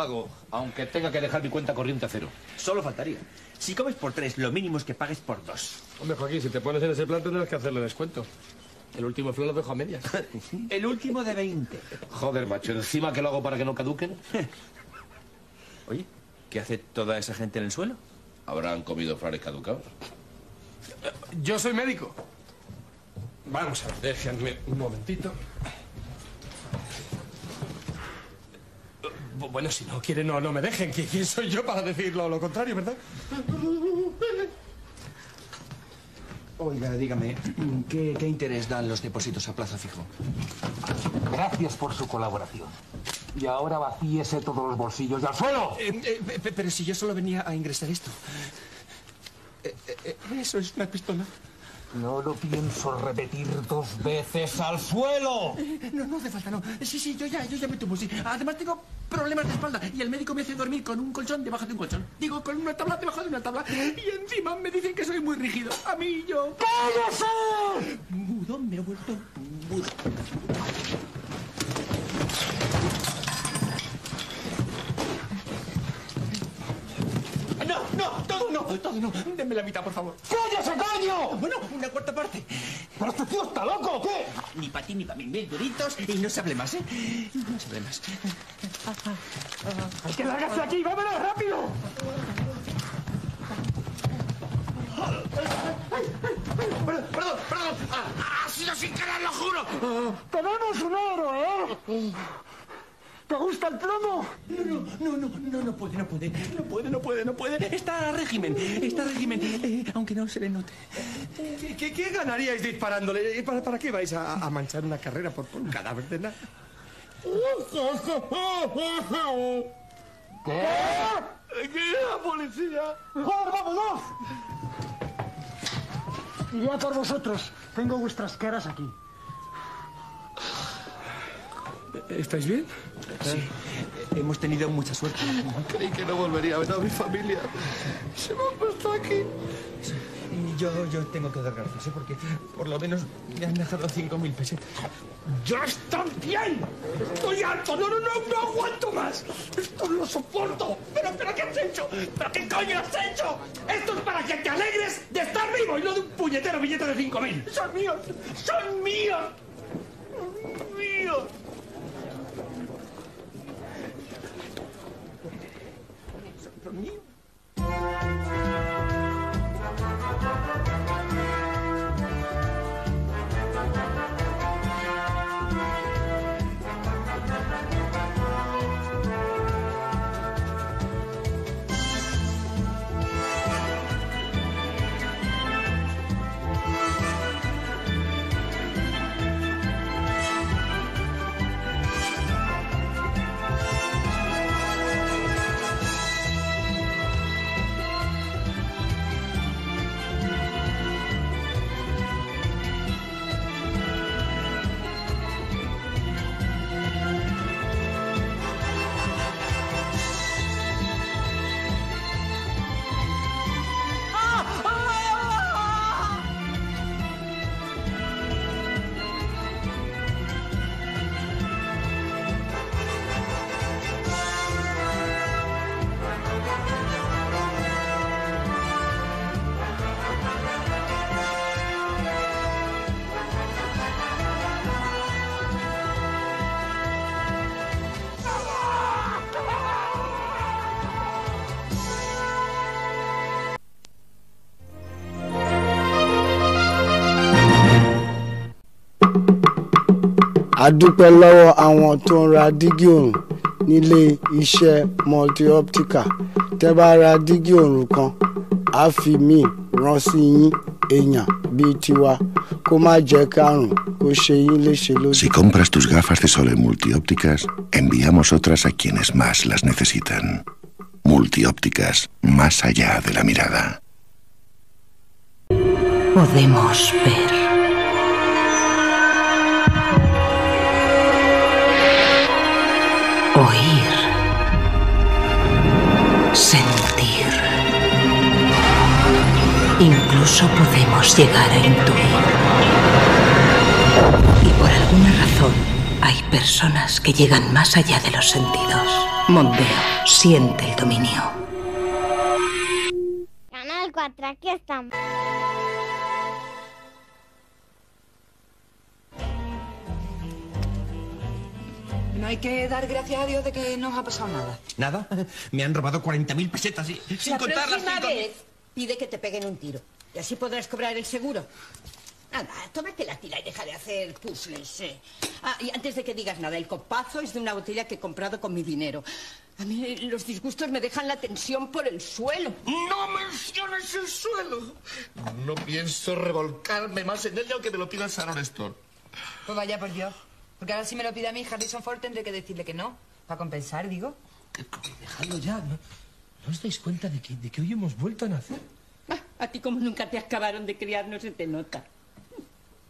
pago. Aunque tenga que dejar mi cuenta corriente a cero. Solo faltaría. Si comes por tres, lo mínimo es que pagues por dos. Hombre, Joaquín, si te pones en ese plan tendrás que hacerle descuento. El último flan lo dejo a medias. El último de 20. Joder, macho, encima que lo hago para que no caduquen. Oye, ¿qué hace toda esa gente en el suelo? Habrán comido flores caducados. Yo soy médico. Vamos a ver, déjenme un momentito. Bueno, si no quieren, no, no me dejen. ¿Qui- ¿Quién soy yo para decir lo, lo contrario, verdad? Oiga, dígame, ¿qué, qué interés dan los depósitos a plazo fijo? Gracias por su colaboración. Y ahora vacíese todos los bolsillos y al suelo. Eh, eh, pe- pero si yo solo venía a ingresar esto. Eh, eso es una pistola. No lo pienso repetir dos veces al suelo. Eh, No, no hace falta, no. Sí, sí, yo ya, yo ya me tumbo, sí. Además tengo problemas de espalda y el médico me hace dormir con un colchón debajo de un colchón. Digo, con una tabla debajo de una tabla. Y encima me dicen que soy muy rígido. A mí yo... ¡Cállese! Mudo, me he vuelto mudo. No, todo no, todo no. Denme la mitad, por favor. ¡Cállese, coño! Bueno, una cuarta parte. ¿Pero este tío está loco o qué? Ni para ti ni para mí, mil duritos y no se hable más, ¿eh? No se hable más. ¡Hay que largarse aquí! ¡Vámonos, rápido! Perdón, perdón, perdón. Ah, ha sido sin querer, lo juro. ¡Tenemos un oro, eh! ¿Te gusta el plomo? No, no, no, no, no, no puede, no puede, no puede, no puede, no puede. Está a régimen, está a régimen, eh, aunque no se le note. ¿Qué, qué- qué ganaríais disparándole? ¿Y ¿Para, para qué vais a, a manchar una carrera por, por un cadáver de nada? ¿Qué? ¡La policía! ¡Joder, vámonos! Iré a por vosotros. Tengo vuestras caras aquí. ¿Estáis bien? Sí, hemos tenido mucha suerte. Creí que no volvería a ver a mi familia. Se me han puesto aquí. Yo, yo tengo que dar gracias, ¿eh? porque por lo menos me han dejado 5.000 pesetas. ¡Ya está bien! ¡Estoy harto! ¡No, no, no! ¡No aguanto más! ¡Esto no lo soporto! ¿Pero, pero qué has hecho? ¿Pero qué coño has hecho? Esto es para que te alegres de estar vivo y no de un puñetero billete de 5.000. ¡Son míos! ¡Son míos! ¡Son míos! ¡Son míos! A dúpẹ́ lọ́wọ́ àwọn tó ń ra dígí òrùn nílé iṣẹ́ multi-optica tẹ́ bá ra dígí òrùn kan á fi míì rán sí yín èèyàn bíi tiwa kó má jẹ́ kárùn kó ṣe yín léṣe lójú. Si compras tus gafas de sol en multiópticas, enviamos otras a quienes más las necesitan. Multiópticas, más allá de la mirada. Podemos ver. Oír. Sentir. Incluso podemos llegar a intuir. Y por alguna razón, hay personas que llegan más allá de los sentidos. Mondeo siente el dominio. Canal 4, aquí estamos. No hay que dar gracias a Dios de que no os ha pasado nada. ¿Nada? Me han robado 40.000 pesetas y, sin La contar las próxima cinco... vez pide que te peguen un tiro. Y así podrás cobrar el seguro. Anda, tómate la tira y deja de hacer puzzles. eh. Ah, y antes de que digas nada, el copazo es de una botella que he comprado con mi dinero. A mí los disgustos me dejan la tensión por el suelo. ¡No menciones el suelo! No pienso revolcarme más en ello que me lo pida el Sharon Stone. Pues vaya por Dios. Porque ahora si me lo pide a mí Harrison Ford tendré que decirle que no. Para compensar, digo. Dejadlo ya, ¿no? ¿No os dais cuenta de que, de que hoy hemos vuelto a nacer? Ah, a ti como nunca te acabaron de criar no se te nota.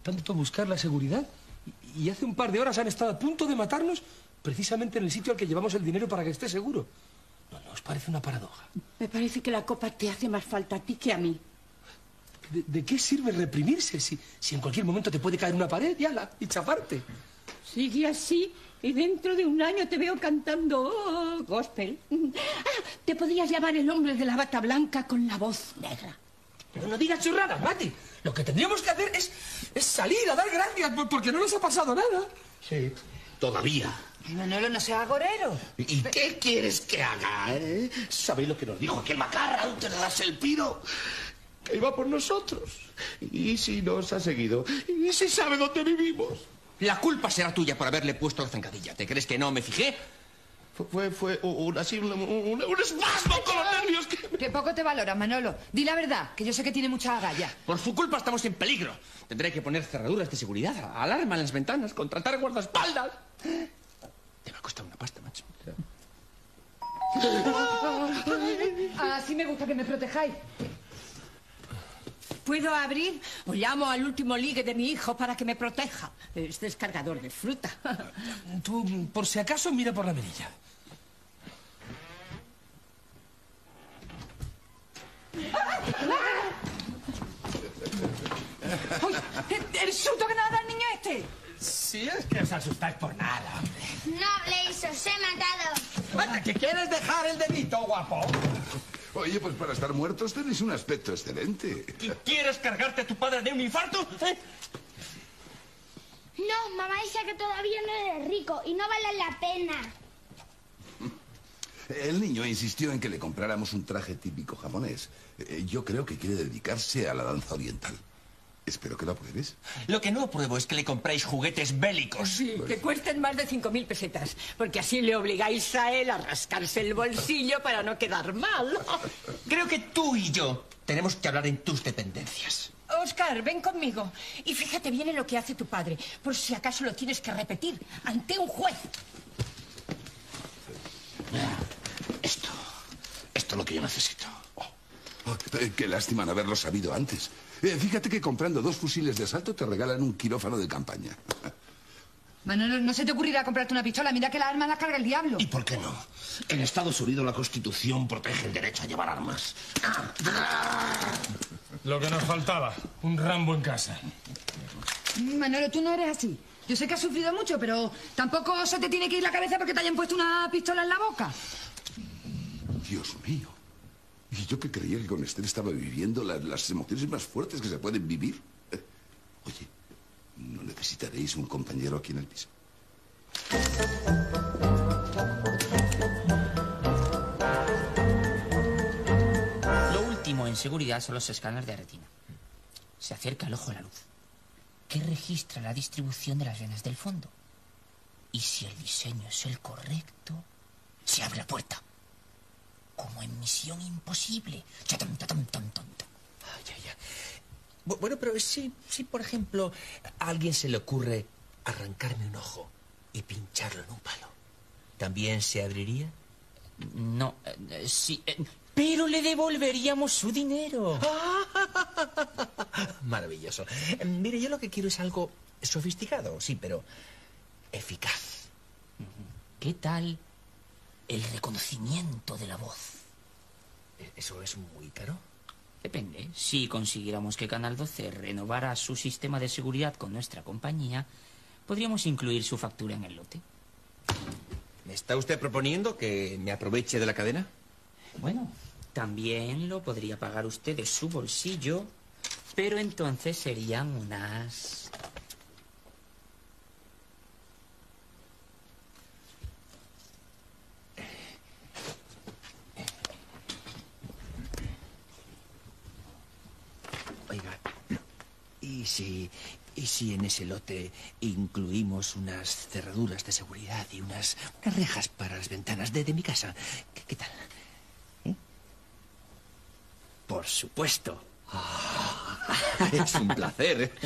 Tanto buscar la seguridad. Y, y hace un par de horas han estado a punto de matarnos precisamente en el sitio al que llevamos el dinero para que esté seguro. ¿No, no os parece una paradoja? Me parece que la copa te hace más falta a ti que a mí. ¿De, de qué sirve reprimirse si, si en cualquier momento te puede caer una pared y, ala, y chafarte? Sigue así y dentro de un año te veo cantando oh, gospel. Ah, te podrías llamar el hombre de la bata blanca con la voz negra. Pero no digas churradas, Mati. Lo que tendríamos que hacer es, es salir a dar gracias por- porque no nos ha pasado nada. Sí, todavía. Manolo, no seas agorero. ¿Y qué quieres que haga, eh? ¿Sabéis lo que nos dijo aquel macarra antes de darse el piro? Que iba por nosotros. ¿Y si nos ha seguido? ¿Y si sabe dónde vivimos? La culpa será tuya por haberle puesto la zancadilla. ¿Te crees que no me fijé? Fue, fue, fue un, así, un, un- un espasmo con los nervios que... Que poco te valora, Manolo. Di la verdad, que yo sé que tiene mucha agallas. Por su culpa estamos en peligro. Tendré que poner cerraduras de seguridad, alarma en las ventanas, contratar guardaespaldas. Te va a costar una pasta, macho. Así me gusta que me protejáis. ¿Puedo abrir o llamo al último ligue de mi hijo para que me proteja? Es descargador de fruta. Tú, por si acaso, mira por la mirilla. ¡El susto que nos ha dado el niño este! Si es que os asustáis por nada, hombre. No habléis, os he matado. Anda, ¿que quieres dejar el dedito, guapo? Oye, pues para estar muertos tenéis un aspecto excelente. ¿Quieres cargarte a tu padre de un infarto? ¿Eh? No, mamá dice que todavía no eres rico y no vale la pena. El niño insistió en que le compráramos un traje típico japonés. Eh, Yo creo que quiere dedicarse a la danza oriental. Espero que lo apruebes. Lo que no apruebo es que le compréis juguetes bélicos. Sí, que cuesten más de 5.000 pesetas, porque así le obligáis a él a rascarse el bolsillo para no quedar mal. Creo que tú y yo tenemos que hablar en tus dependencias. Oscar, ven conmigo y fíjate bien en lo que hace tu padre, por si acaso lo tienes que repetir ante un juez. Esto, esto es lo que yo necesito. Oh, qué lástima no haberlo sabido antes. Eh, fíjate que comprando dos fusiles de asalto te regalan un quirófano de campaña. Manolo, no se te ocurrirá comprarte una pistola. Mira que la arma la carga el diablo. ¿Y por qué no? En Estados Unidos la Constitución protege el derecho a llevar armas. Lo que nos faltaba, un Rambo en casa. Manolo, tú no eres así. Yo sé que has sufrido mucho, pero tampoco se te tiene que ir la cabeza porque te hayan puesto una pistola en la boca. Dios mío. Y yo que creía que con Esther estaba viviendo la- las emociones más fuertes que se pueden vivir. Eh, oye, ¿no necesitaréis un compañero aquí en el piso? Lo último en seguridad son los escáneres de retina. Se acerca el ojo a la luz, que registra la distribución de las venas del fondo. Y si el diseño es el correcto, se abre la puerta. Como en Misión Imposible. Chatam, ay. Bu- Bueno, pero si, si, por ejemplo, a alguien se le ocurre arrancarme un ojo y pincharlo en un palo, ¿también se abriría? No, eh, eh, sí. eh, pero le devolveríamos su dinero. Maravilloso. Mire, yo lo que quiero es algo sofisticado, sí, pero eficaz. ¿Qué tal el reconocimiento de la voz? ¿E- ¿Eso es muy caro? Depende. Si consiguiéramos que Canal 12 renovara su sistema de seguridad con nuestra compañía, podríamos incluir su factura en el lote. ¿Me está usted proponiendo que me aproveche de la cadena? Bueno, también lo podría pagar usted de su bolsillo, pero entonces serían unas... Oiga, ¿y si, ¿y si en ese lote incluimos unas cerraduras de seguridad y unas, unas rejas para las ventanas de, de mi casa? ¿Qué, qué tal? ¿Eh? Por supuesto. es un placer.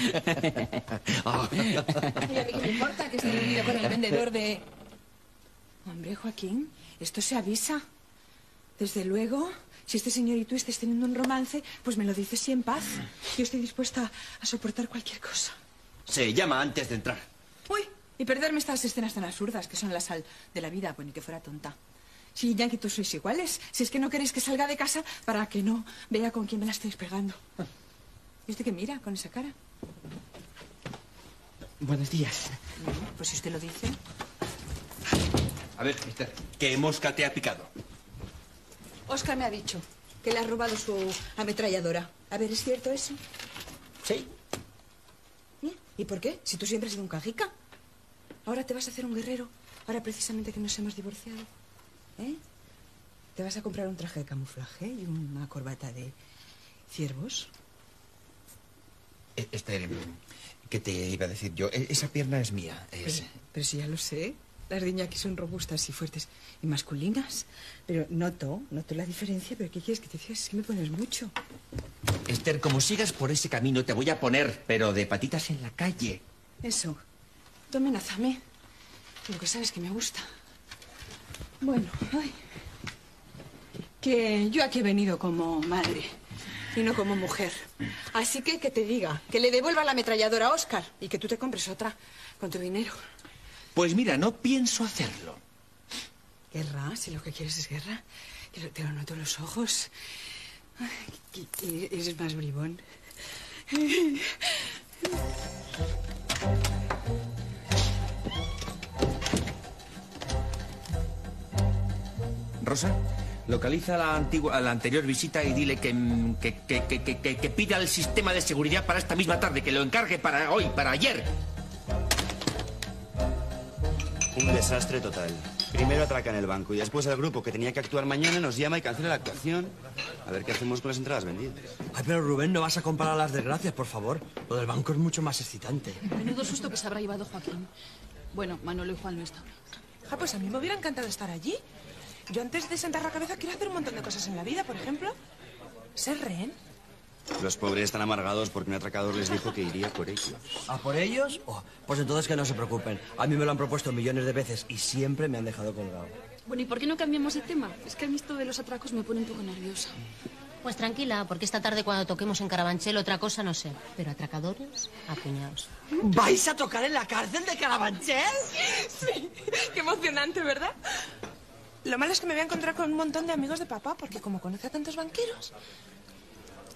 Ah. Ay, a mí qué me importa que esté reunido con el vendedor de... Hombre, Joaquín, esto se avisa. Desde luego, si este señor y tú estés teniendo un romance, pues me lo dices y en paz. Yo estoy dispuesta a soportar cualquier cosa. Se llama antes de entrar. Uy, y perderme estas escenas tan absurdas que son la sal de la vida, pues ni que fuera tonta. Si Yankee y tú sois iguales, si es que no queréis que salga de casa para que no vea con quién me la estáis pegando. ¿Y usted qué mira con esa cara? Buenos días. Bueno, pues si usted lo dice. A ver, mister, ¿qué mosca te ha picado? Oscar me ha dicho que le ha robado su ametralladora. A ver, ¿es cierto eso? Sí. ¿Y por qué? Si tú siempre has sido un cajica. Ahora te vas a hacer un guerrero. Ahora precisamente que nos hemos divorciado. ¿Eh? Te vas a comprar un traje de camuflaje y una corbata de ciervos. Este, ¿qué te iba a decir yo? E- Esa pierna es mía. Es... Pero, pero si ya lo sé. Las de Iñaki son robustas y fuertes y masculinas. Pero noto, noto la diferencia. ¿Pero qué quieres que te diga? Es que me pones mucho. Esther, como sigas por ese camino, te voy a poner, pero de patitas en la calle. Eso. Tú amenázame. Lo que sabes que me gusta. Bueno, ay. Que yo aquí he venido como madre y no como mujer. Así que que te diga, que le devuelva la ametralladora a Oscar y que tú te compres otra con tu dinero. Pues mira, no pienso hacerlo. Guerra, si lo que quieres es guerra. Te lo, te lo noto en los ojos. Ay, eres más bribón. Rosa, localiza la, antigua, la anterior visita y dile que, que, que, que, que- que- que pida el sistema de seguridad para esta misma tarde, que lo encargue para hoy, para ayer. Un desastre total. Primero atracan el banco y después el grupo que tenía que actuar mañana nos llama y cancela la actuación. A ver qué hacemos con las entradas vendidas. Ay, pero Rubén, no vas a comparar las desgracias, por favor. Lo del banco es mucho más excitante. Menudo susto que se habrá llevado Joaquín. Bueno, Manolo y Juan no estaban. Ja, pues a mí me hubiera encantado estar allí. Yo antes de sentar la cabeza quiero hacer un montón de cosas en la vida, por ejemplo, ser rehén. Los pobres están amargados porque un atracador les dijo que iría por ellos. ¿A por ellos? Oh, pues entonces que no se preocupen. A mí me lo han propuesto millones de veces y siempre me han dejado colgado. Bueno, ¿y por qué no cambiamos de tema? Es que a mí esto de los atracos me pone un poco nerviosa. Pues tranquila, porque esta tarde cuando toquemos en Carabanchel otra cosa no sé. Pero atracadores, apuñados. ¿Vais a tocar en la cárcel de Carabanchel? Sí, qué emocionante, ¿verdad? Lo malo es que me voy a encontrar con un montón de amigos de papá, porque como conoce a tantos banqueros.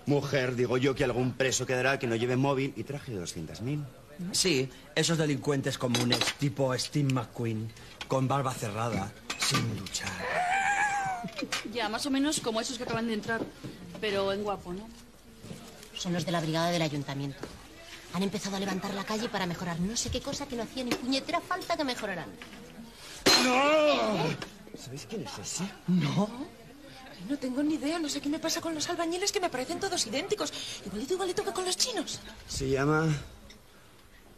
Mujer, digo yo que algún preso quedará que no lleve móvil y traje de 200.000. Sí, esos delincuentes comunes, tipo Steve McQueen, con barba cerrada, sin luchar. Ya, más o menos como esos que acaban de entrar, pero en guapo, ¿no? Son los de la brigada del ayuntamiento. Han empezado a levantar la calle para mejorar no sé qué cosa que no hacía ni puñetera falta que mejoraran. ¿Sabéis quién es ese? No. Ay, no tengo ni idea, no sé qué me pasa con los albañiles que me parecen todos idénticos. Igualito, igualito que con los chinos. Se llama...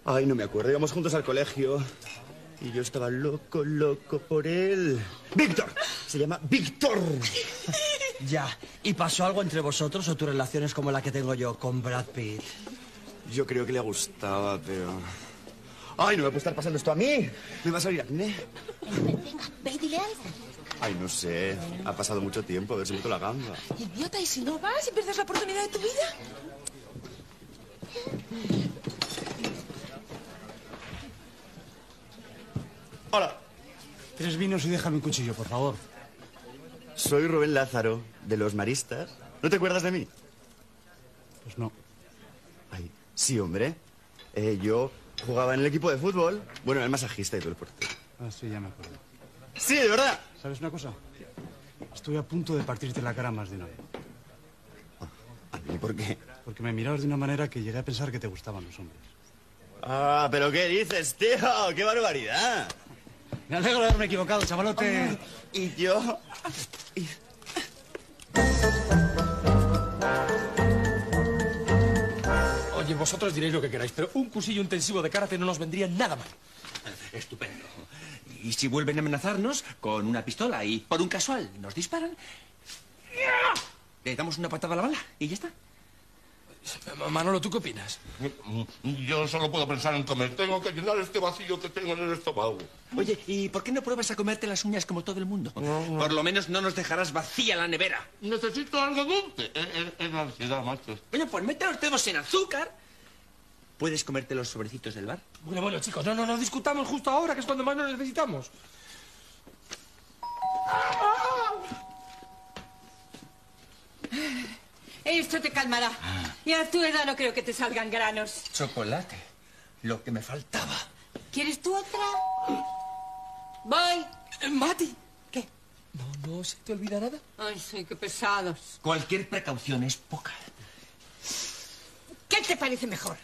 Ay, no me acuerdo. Íbamos juntos al colegio. Y yo estaba loco, loco por él. ¡Víctor! Se llama Víctor. Ya. ¿Y pasó algo entre vosotros o tu relación es como la que tengo yo con Brad Pitt? Yo creo que le gustaba, pero... ¡Ay, no me puede estar pasando esto a mí! ¿Me va a salir acné? Venga, ve y dile algo. Ay, no sé. Ha pasado mucho tiempo, a ver si meto la gamba. Idiota, ¿y si no vas y pierdes la oportunidad de tu vida? Hola. Tres vinos y déjame un cuchillo, por favor. Soy Rubén Lázaro, de los Maristas. ¿No te acuerdas de mí? Pues no. Ay, sí, hombre. Eh, yo jugaba en el equipo de fútbol. Bueno, el masajista y todo el portero. Ah, sí, ya me acuerdo. Sí, de verdad. ¿Sabes una cosa? Estoy a punto de partirte la cara más de una vez. ¿A mí por qué? Porque me mirabas de una manera que llegué a pensar que te gustaban los hombres. Ah, pero ¿qué dices, tío? ¡Qué barbaridad! Me alegro de haberme equivocado, chavalote. y yo... Oye, vosotros diréis lo que queráis, pero un cursillo intensivo de karate no nos vendría nada mal. Estupendo. Y si vuelven a amenazarnos con una pistola y por un casual nos disparan, le damos una patada a la bala y ya está. Manolo, ¿tú qué opinas? Yo solo puedo pensar en comer. Tengo que llenar este vacío que tengo en el estómago. Oye, ¿y por qué no pruebas a comerte las uñas como todo el mundo? Por lo menos no nos dejarás vacía la nevera. Necesito algo dulce. Es, es- es la ansiedad, macho. Oye, pues mete los dedos en azúcar. ¿Puedes comerte los sobrecitos del bar? Bueno, bueno, chicos, no, no, no discutamos justo ahora, que es cuando más nos necesitamos. Esto te calmará. Y a tu edad no creo que te salgan granos. Chocolate. Lo que me faltaba. ¿Quieres tú otra? Voy. Mati. ¿Qué? No, no se te olvida nada. Ay, sí, qué pesados. Cualquier precaución es poca. ¿Qué te parece mejor?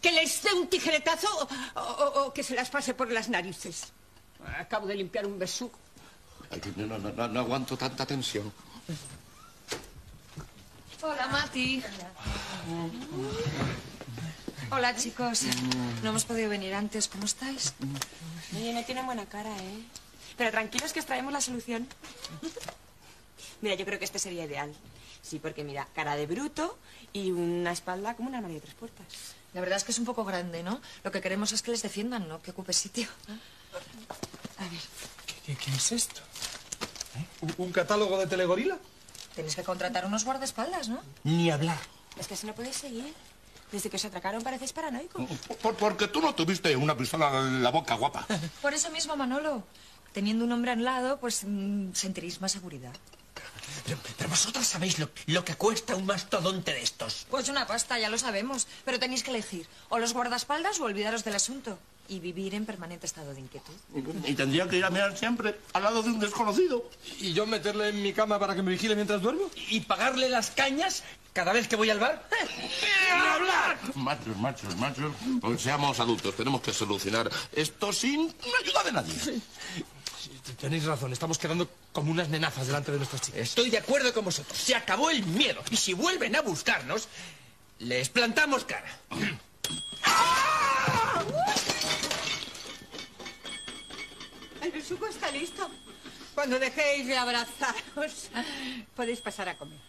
¿Que les dé un tijeretazo o, o- o que se las pase por las narices? Acabo de limpiar un besugo. Ay, no, no, no, no, no aguanto tanta tensión. Hola, Mati. Hola, chicos. No hemos podido venir antes. ¿Cómo estáis? Oye, no tienen buena cara, ¿eh? Pero tranquilos que os traemos la solución. Mira, yo creo que este sería ideal. Sí, porque mira, cara de bruto y una espalda como un armario de tres puertas. La verdad es que es un poco grande, ¿no? Lo que queremos es que les defiendan, ¿no? Que ocupe sitio. A ver, ¿Qué, qué es esto? ¿Eh? ¿Un, un catálogo de telegorila? tenéis que contratar unos guardaespaldas, ¿no? Ni hablar. Es que así no podéis seguir. Desde que os atracaron parecéis paranoico. Por- porque tú no tuviste una pistola en la boca, guapa. Por eso mismo, Manolo. Teniendo un hombre al lado, pues mm, sentiréis más seguridad. Pero, pero vosotras sabéis lo, lo que cuesta un mastodonte de estos. Pues una pasta, ya lo sabemos. Pero tenéis que elegir o los guardaespaldas o olvidaros del asunto. Y vivir en permanente estado de inquietud. Y tendría que ir a mirar siempre al lado de un desconocido. ¿Y yo meterle en mi cama para que me vigile mientras duermo? ¿Y pagarle las cañas cada vez que voy al bar? ¡Ni hablar! Machos, machos, machos. Pues seamos adultos. Tenemos que solucionar esto sin ayuda de nadie. Tenéis razón, estamos quedando como unas nenazas delante de nuestras chicas. Estoy de acuerdo con vosotros. Se acabó el miedo. Y si vuelven a buscarnos, les plantamos cara. El besugo está listo. Cuando dejéis de abrazaros, podéis pasar a comer.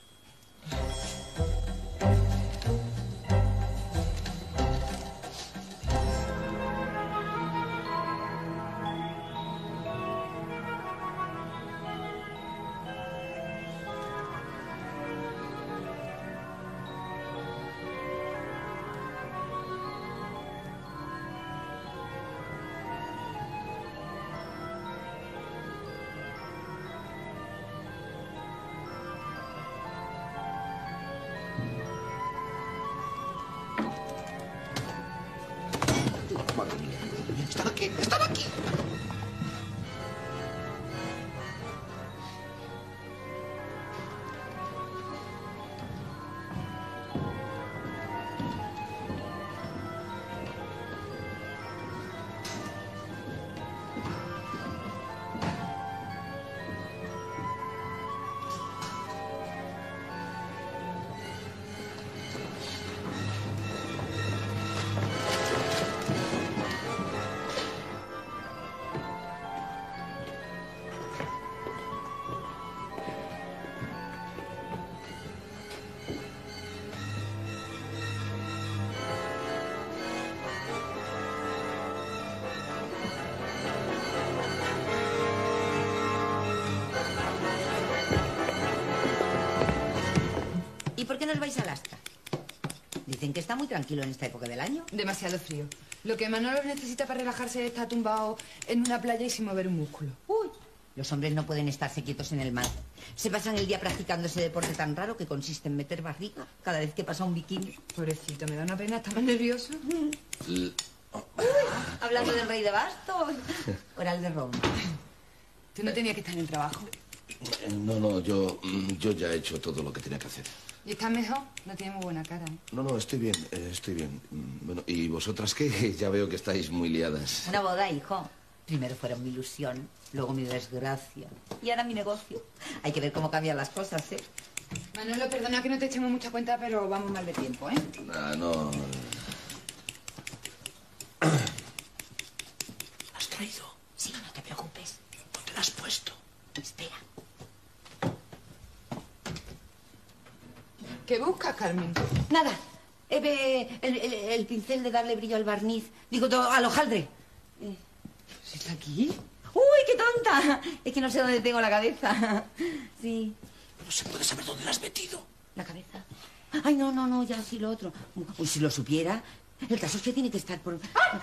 Qué no os vais a Alaska? Dicen que está muy tranquilo en esta época del año. Demasiado frío. Lo que Manolo necesita para relajarse está tumbado en una playa y sin mover un músculo. Uy, los hombres no pueden estarse quietos en el mar. Se pasan el día practicando ese deporte tan raro que consiste en meter barriga cada vez que pasa un bikini. Pobrecito, me da una pena, estaba nervioso. Uy, hablando del rey de bastos. Oral de Roma. Tú no tenías que estar en el trabajo. Eh, No, no, yo, mm, yo ya he hecho todo lo que tenía que hacer. ¿Y estás mejor? No tienes muy buena cara. ¿eh? No, no, estoy bien, eh, estoy bien. Mm, Bueno, ¿y vosotras qué? Ya veo que estáis muy liadas. Una boda, hijo. Primero fueron mi ilusión, luego mi desgracia. Y ahora mi negocio. Hay que ver cómo cambian las cosas, ¿eh? Manolo, perdona que no te echemos mucha cuenta, pero vamos mal de tiempo, ¿eh? Ah, no. ¿Has traído? Sí, no te preocupes. ¿Dónde la has puesto? Espera. ¿Qué buscas, Carmen? Nada. Eh, el, el- el pincel de darle brillo al barniz. Digo, al hojaldre. Eh, ¿Está aquí? ¡Uy, qué tonta! Es que no sé dónde tengo la cabeza. Sí. No se puede saber dónde la has metido. ¿La cabeza? Ay, no, no, no, ya sí lo otro. Uy, si lo supiera. El caso es que tiene que estar por... ¡Ah!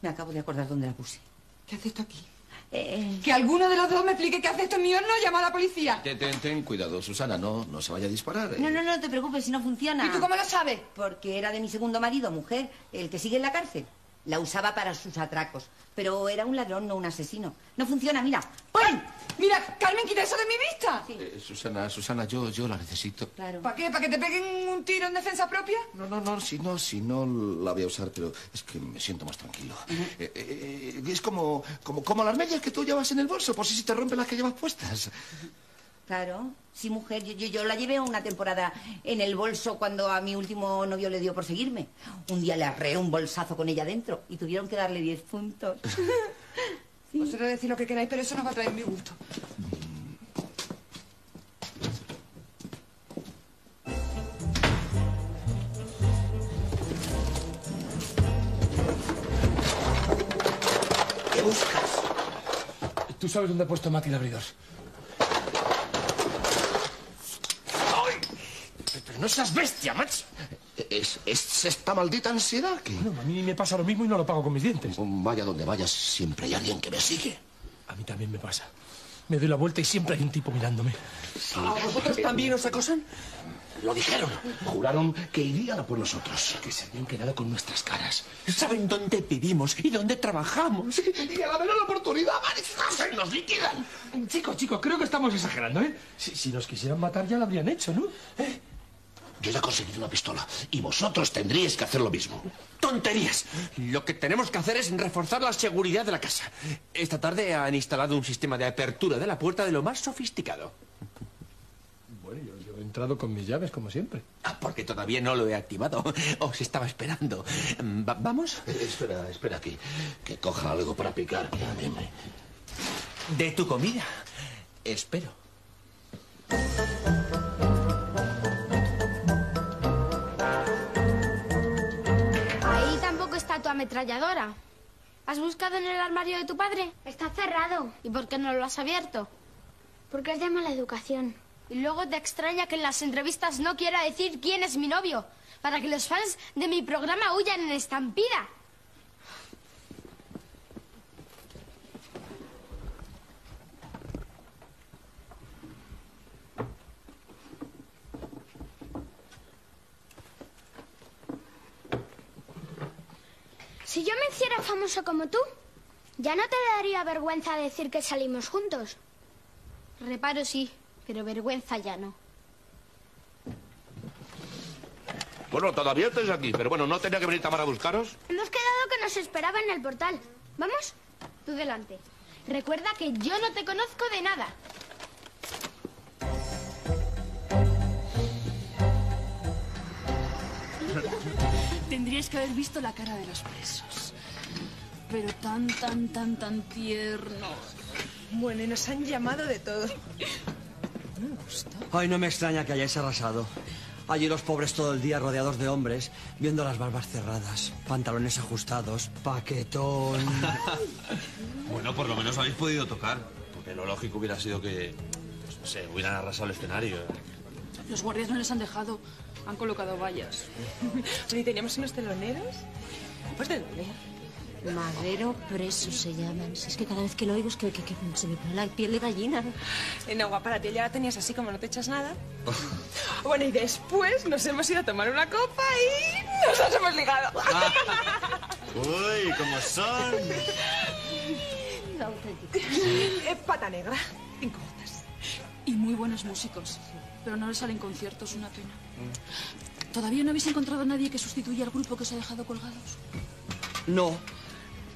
Me acabo de acordar dónde la puse. ¿Qué haces esto aquí? Eh, Que alguno de los dos me explique qué hace esto mío, no llama a la policía. Ten, ten, ten cuidado, Susana, no, no se vaya a disparar. eh. No, no, no te preocupes si no funciona. ¿Y tú cómo lo sabes? Porque era de mi segundo marido, mujer, el que sigue en la cárcel. La usaba para sus atracos. Pero era un ladrón, no un asesino. No funciona, mira. ¡Pum! Mira, Carmen, quita eso de mi vista. Eh, Susana, Susana, yo, yo la necesito. Claro. ¿Para qué? ¿Para que te peguen un tiro en defensa propia? No, no, no, si no, si no la voy a usar, pero es que me siento más tranquilo. Eh, eh, es como, como, como las medias que tú llevas en el bolso, por si se te rompen las que llevas puestas. Claro, sí, mujer. Yo, yo, yo la llevé una temporada en el bolso cuando a mi último novio le dio por seguirme. Un día le arreé un bolsazo con ella dentro y tuvieron que darle 10 puntos. Vosotros decir lo que queráis, pero eso nos va a traer mi gusto. ¿Qué buscas? ¿Tú sabes dónde ha puesto Mati el abridor? No seas bestia, macho. ¿Es, es esta maldita ansiedad que...? Bueno, a mí me pasa lo mismo y no lo pago con mis dientes. Vaya donde vayas, siempre hay alguien que me sigue. A mí también me pasa. Me doy la vuelta y siempre hay un tipo mirándome. ¿A vosotros también os acosan? Lo dijeron. Juraron que irían a por nosotros. Que se habían quedado con nuestras caras. Saben dónde vivimos y dónde trabajamos. Y a la menor oportunidad, ¡se nos liquidan! Chicos, chicos, creo que estamos exagerando, ¿eh? Si, si nos quisieran matar ya lo habrían hecho, ¿no? ¿Eh? Yo ya he conseguido una pistola y vosotros tendríais que hacer lo mismo. ¡Tonterías! Lo que tenemos que hacer es reforzar la seguridad de la casa. Esta tarde han instalado un sistema de apertura de la puerta de lo más sofisticado. Bueno, yo, yo he entrado con mis llaves, como siempre. Ah, porque todavía no lo he activado. Os estaba esperando. Mm, Va- ¿Vamos? Eh, espera, espera aquí. Que coja algo para picar. De tu comida. Espero. Ametralladora. ¿Has buscado en el armario de tu padre? Está cerrado. ¿Y por qué no lo has abierto? Porque es de mala educación. Y luego te extraña que en las entrevistas no quiera decir quién es mi novio, para que los fans de mi programa huyan en estampida. Si yo me hiciera famoso como tú, ya no te daría vergüenza decir que salimos juntos. Reparo sí, pero vergüenza ya no. Bueno, todavía estáis aquí, pero bueno, ¿no tenía que venir Tamara a buscaros? Hemos quedado que nos esperaba en el portal. ¿Vamos? Tú delante. Recuerda que yo no te conozco de nada. Tendrías que haber visto la cara de los presos. Pero tan, tan, tan, tan tierno. Bueno, y nos han llamado de todo. Ay, no me extraña que hayáis arrasado. Allí los pobres todo el día rodeados de hombres, viendo las barbas cerradas, pantalones ajustados, paquetón. Bueno, por lo menos habéis podido tocar. Porque lo lógico hubiera sido que, pues no sé, hubieran arrasado el escenario. Los guardias no les han dejado. Han colocado vallas. ¿Y teníamos unos teloneros? Pues de dónde. Madero preso se llaman. Si es que cada vez que lo oigo es que, que- que se me pone la piel de gallina. Eh, No, guapa, la piel ya la tenías así como no te echas nada. Bueno, y después nos hemos ido a tomar una copa y nos las hemos ligado. Uy, ¿cómo son? Eh, Pata negra. Cinco gotas. Y muy buenos músicos. Pero no les salen conciertos, una pena. ¿Todavía no habéis encontrado a nadie que sustituya al grupo que os ha dejado colgados? No.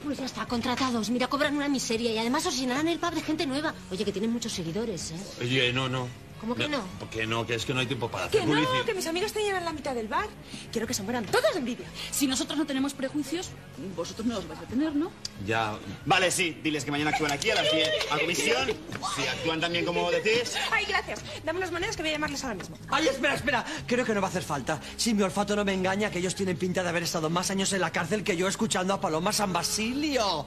Pues ya está, contratados. Mira, cobran una miseria y además os llenarán el pub de gente nueva. Oye, que tienen muchos seguidores, ¿eh? Oye, no, no. ¿Cómo que no? ¿Por qué no? Que es que no hay tiempo para Que hacer no, publicidad. que mis amigos te llevan la mitad del bar. Quiero que se mueran todos de envidia. Si nosotros no tenemos prejuicios, vosotros no los vais a tener, ¿no? Ya. Vale, sí, diles que mañana actúan aquí a las 10. A comisión, si actúan también como decís. Ay, gracias. Dame las monedas que voy a llamarles ahora mismo. Ay, espera, espera. Creo que no va a hacer falta. Si mi olfato no me engaña, que ellos tienen pinta de haber estado más años en la cárcel que yo escuchando a Paloma San Basilio.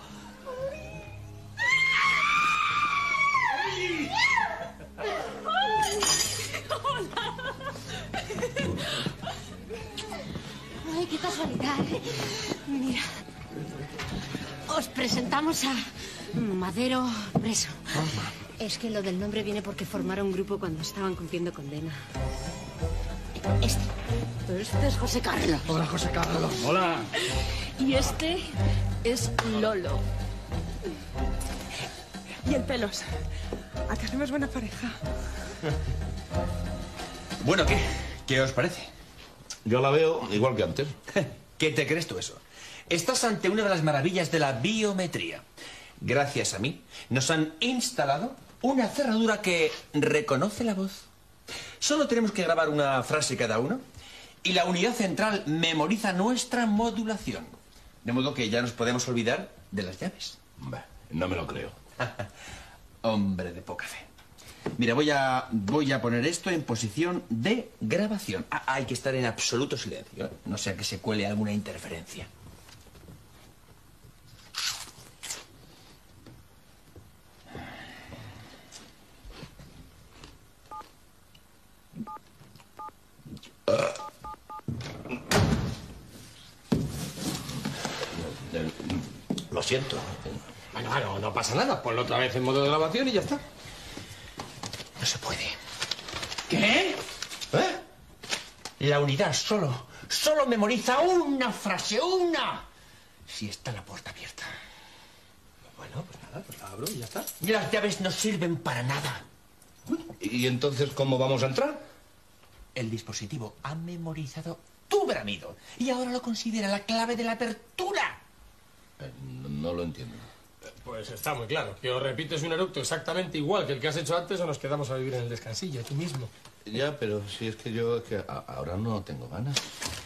Ay, qué casualidad. ¿eh? Mira, os presentamos a Madero Preso. Es que lo del nombre viene porque formaron un grupo cuando estaban cumpliendo condena. Este. Este es José Carlos. Hola, José Carlos. Hola. Y este es Lolo. Y el pelos. ¿A que hacemos buena pareja? Bueno, ¿qué? ¿Qué os parece? Yo la veo igual que antes. ¿Qué te crees tú eso? Estás ante una de las maravillas de la biometría. Gracias a mí, nos han instalado una cerradura que reconoce la voz. Solo tenemos que grabar una frase cada uno y la unidad central memoriza nuestra modulación. De modo que ya nos podemos olvidar de las llaves. no me lo creo. Hombre de poca fe. Mira, voy a, voy a poner esto en posición de grabación. Ah, hay que estar en absoluto silencio, ¿eh? no sea que se cuele alguna interferencia. Lo siento. Bueno, bueno, no pasa nada. Ponlo otra vez en modo de grabación y ya está. No se puede. ¿Qué? ¿Eh? La unidad solo, solo memoriza una frase, una. Si está la puerta abierta. Bueno, pues nada, pues la abro y ya está. Y las llaves no sirven para nada. ¿Y entonces cómo vamos a entrar? El dispositivo ha memorizado tu bramido y ahora lo considera la clave de la apertura. Eh, no, no lo entiendo. Pues está muy claro. Que o repites un eructo exactamente igual que el que has hecho antes o nos quedamos a vivir en el descansillo, tú mismo. Ya, pero si es que yo es que a- ahora no tengo ganas.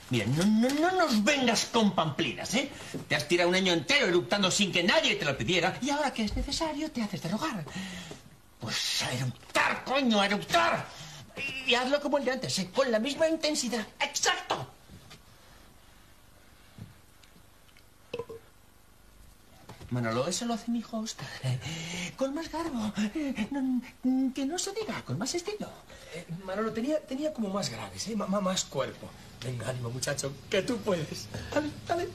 Mira, no, no, no nos vengas con pamplinas, ¿eh? Te has tirado un año entero eructando sin que nadie te lo pidiera y ahora que es necesario te haces de rogar. Pues a eructar, coño, a eructar. Y hazlo como el de antes, ¿eh? Con la misma intensidad. ¡Exacto! Manolo, eso lo hace mi. Eh, Con más garbo. Eh, no- que no se diga, con más estilo. Eh, Manolo, tenía, tenía como más graves, ¿eh? Mamá, más cuerpo. Venga, ánimo, muchacho, que tú puedes. Dale, dale.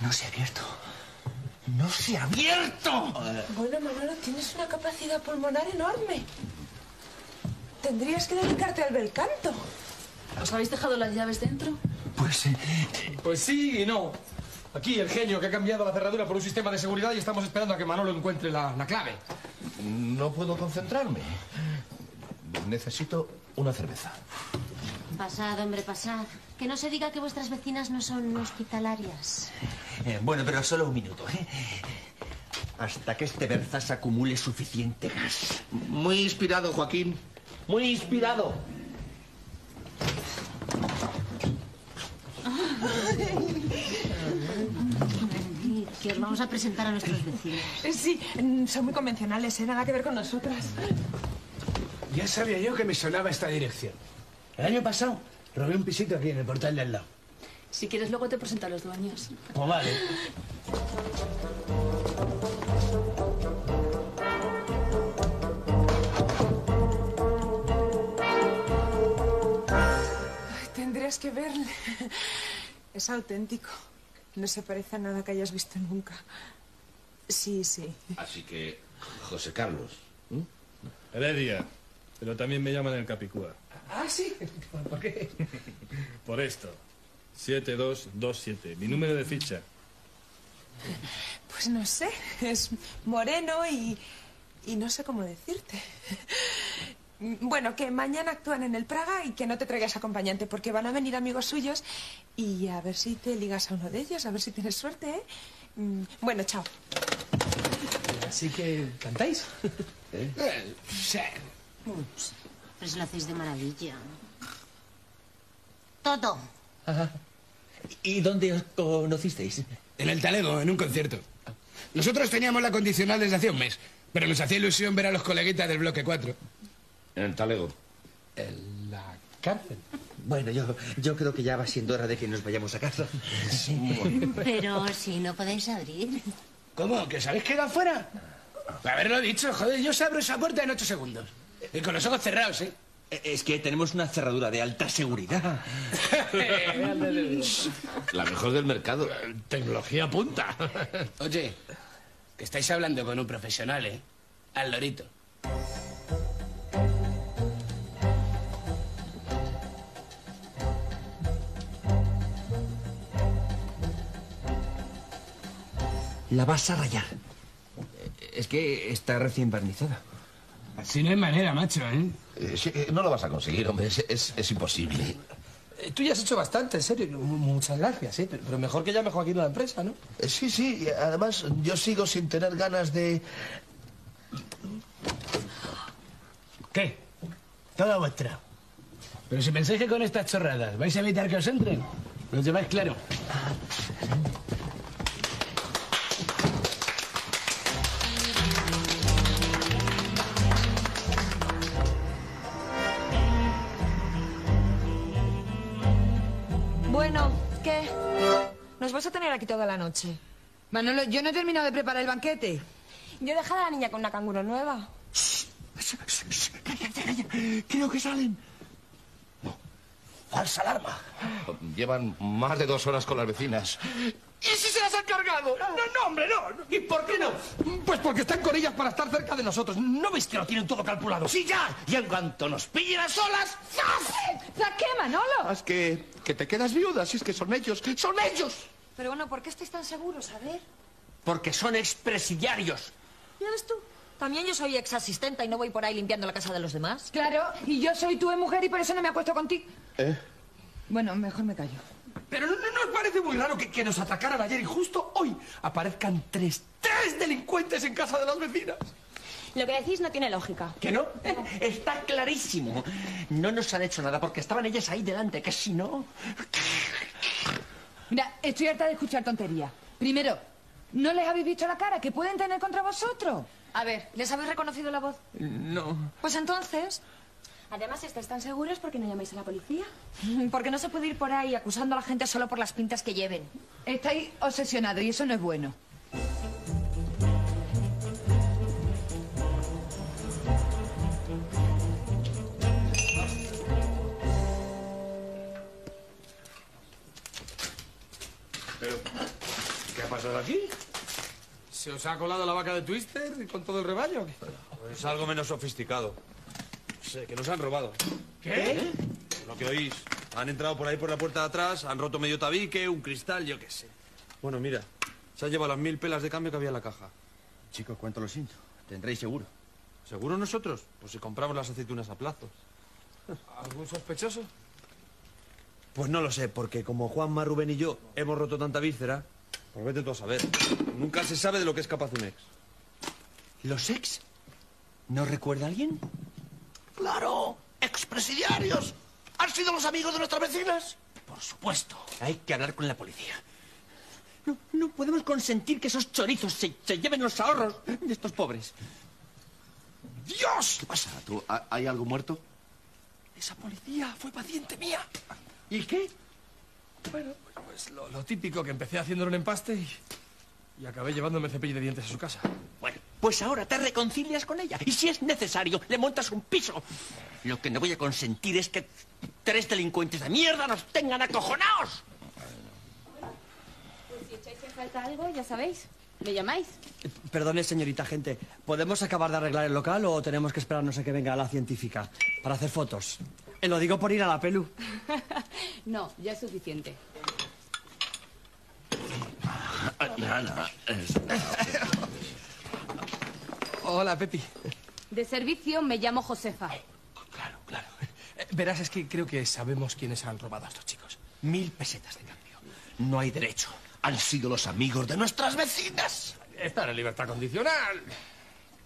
No se ha abierto. ¡No se ha abierto! Bueno, Manolo, tienes una capacidad pulmonar enorme. Tendrías que dedicarte al bel canto. ¿Os habéis dejado las llaves dentro? Pues, pues sí y no. Aquí el genio que ha cambiado la cerradura por un sistema de seguridad y estamos esperando a que Manolo encuentre la, la clave. No puedo concentrarme. Necesito una cerveza. Pasad, hombre, pasad. Que no se diga que vuestras vecinas no son hospitalarias. Eh, bueno, pero solo un minuto, ¿eh? Hasta que este Berzas acumule suficiente gas. Muy inspirado, Joaquín. Muy inspirado. Que os vamos a presentar a nuestros vecinos. Eh, Sí, mm, son muy convencionales, ¿eh? Nada que ver con nosotras. Ya sabía yo que me sonaba esta dirección. El año pasado robé un pisito aquí en el portal de al lado. Si quieres, luego te presento a los dueños. Pues vale. Tendrías que verle. Es auténtico. No se parece a nada que hayas visto nunca. Sí, sí. Así que, José Carlos. Heredia, pero también me llaman el Capicúa. Ah, sí. ¿Por qué? Por esto. 7227, mi número de ficha. Pues no sé. Es moreno y. y no sé cómo decirte. Bueno, que mañana actúan en el Praga y que no te traigas acompañante porque van a venir amigos suyos y a ver si te ligas a uno de ellos, a ver si tienes suerte, ¿eh? Mm, Bueno, chao. Así que, ¿cantáis? Eh, Ups, Pues lo hacéis de maravilla. Todo. Ajá. ¿Y dónde os conocisteis? En el Talego, en un concierto. Nosotros teníamos la condicional desde hace un mes, pero nos hacía ilusión ver a los coleguitas del bloque 4. En el talego. En la cárcel. Bueno, yo, yo creo que ya va siendo hora de que nos vayamos a casa. Pero si no podéis abrir. ¿Cómo? ¿Que sabéis que fuera? Haberlo dicho, joder, yo se abro esa puerta en ocho segundos. Y con los ojos cerrados, ¿eh? Es que tenemos una cerradura de alta seguridad. La mejor del mercado. Tecnología punta. Oye, que estáis hablando con un profesional, ¿eh? Al lorito. La vas a rayar. Es que está recién barnizada. Así no hay manera, macho, ¿eh? Eh, sí, eh, no lo vas a conseguir, hombre. Es, es- es imposible. Eh, Tú ya has hecho bastante, en serio. Muchas gracias, ¿eh? Pero, mejor que llame Joaquín a la empresa, ¿no? Eh, Sí, sí. Además, yo sigo sin tener ganas de... ¿Qué? Toda vuestra. Pero si pensáis que con estas chorradas vais a evitar que os entren, lo lleváis claro. Bueno, ¿qué? Nos vas a tener aquí toda la noche. Manolo, yo no he terminado de preparar el banquete. Yo he dejado a la niña con una canguro nueva. Creo que salen. No. Falsa alarma. Llevan más de dos horas con las vecinas. ¿Y si se las han cargado? No, no, hombre, no. ¿Y por qué no? Pues porque están con ellas para estar cerca de nosotros. ¿No veis que lo tienen todo calculado? ¡Sí, ya! Y en cuanto nos pillen a solas... ¿La qué, Manolo? Es que, que te quedas viuda, si es que son ellos. ¡Son ellos! Pero bueno, ¿por qué estáis tan seguros? A ver. Porque son expresidiarios. ¿Ya ves tú? También yo soy ex asistenta y no voy por ahí limpiando la casa de los demás. Claro, y yo soy tu mujer y por eso no me acuesto contigo. ¿Eh? Bueno, mejor me callo. Pero ¿no, no os parece muy raro que, que nos atacaran ayer y justo hoy aparezcan tres, tres delincuentes en casa de las vecinas? Lo que decís no tiene lógica. ¿Que no? Está clarísimo. No nos han hecho nada porque estaban ellas ahí delante, que si no... Mira, estoy harta de escuchar tonterías. Primero, ¿no les habéis visto la cara que pueden tener contra vosotros? A ver, ¿les habéis reconocido la voz? No. Pues entonces... Además, ¿estáis tan seguros porque no llamáis a la policía? Porque no se puede ir por ahí acusando a la gente solo por las pintas que lleven. Estáis obsesionados y eso no es bueno. Pero, ¿qué ha pasado aquí? ¿Se os ha colado la vaca de Twister con todo el rebaño? Pues algo menos sofisticado. No sé, que nos han robado. ¿Qué? Lo que oís. Han entrado por ahí por la puerta de atrás, han roto medio tabique, un cristal, yo qué sé. Bueno, mira, se han llevado las mil pelas de cambio que había en la caja. Chicos, cuánto lo siento. Tendréis seguro. ¿Seguro nosotros? Pues si compramos las aceitunas a plazos. ¿Algún sospechoso? Pues no lo sé, porque como Juanma, Rubén y yo hemos roto tanta víscera, pues vete tú a saber. Nunca se sabe de lo que es capaz un ex. ¿Los ex? ¿No recuerda alguien? ¡Claro! ¡Expresidiarios! ¿Han sido los amigos de nuestras vecinas? Por supuesto. Hay que hablar con la policía. No, no podemos consentir que esos chorizos se, se lleven los ahorros de estos pobres. ¡Dios! ¿Qué pasa? ¿Tú, ha- ¿Hay algo muerto? Esa policía fue paciente mía. ¿Y qué? Bueno, pues lo, lo típico, que empecé haciéndole un empaste y, y acabé llevándome el cepillo de dientes a su casa. Bueno, pues ahora te reconcilias con ella. Y si es necesario, le montas un piso. Lo que no voy a consentir es que tres delincuentes de mierda nos tengan acojonados. Pues si echáis en falta algo, ya sabéis, me llamáis. Perdone, señorita gente. ¿Podemos acabar de arreglar el local o tenemos que esperarnos a que venga la científica para hacer fotos? Eh, lo digo por ir a la pelu. no, ya es suficiente. Hola, Pepi. De servicio me llamo Josefa. Eh, Verás, es que creo que sabemos quiénes han robado a estos chicos. Mil pesetas de cambio. No hay derecho. Han sido los amigos de nuestras vecinas. Están en libertad condicional.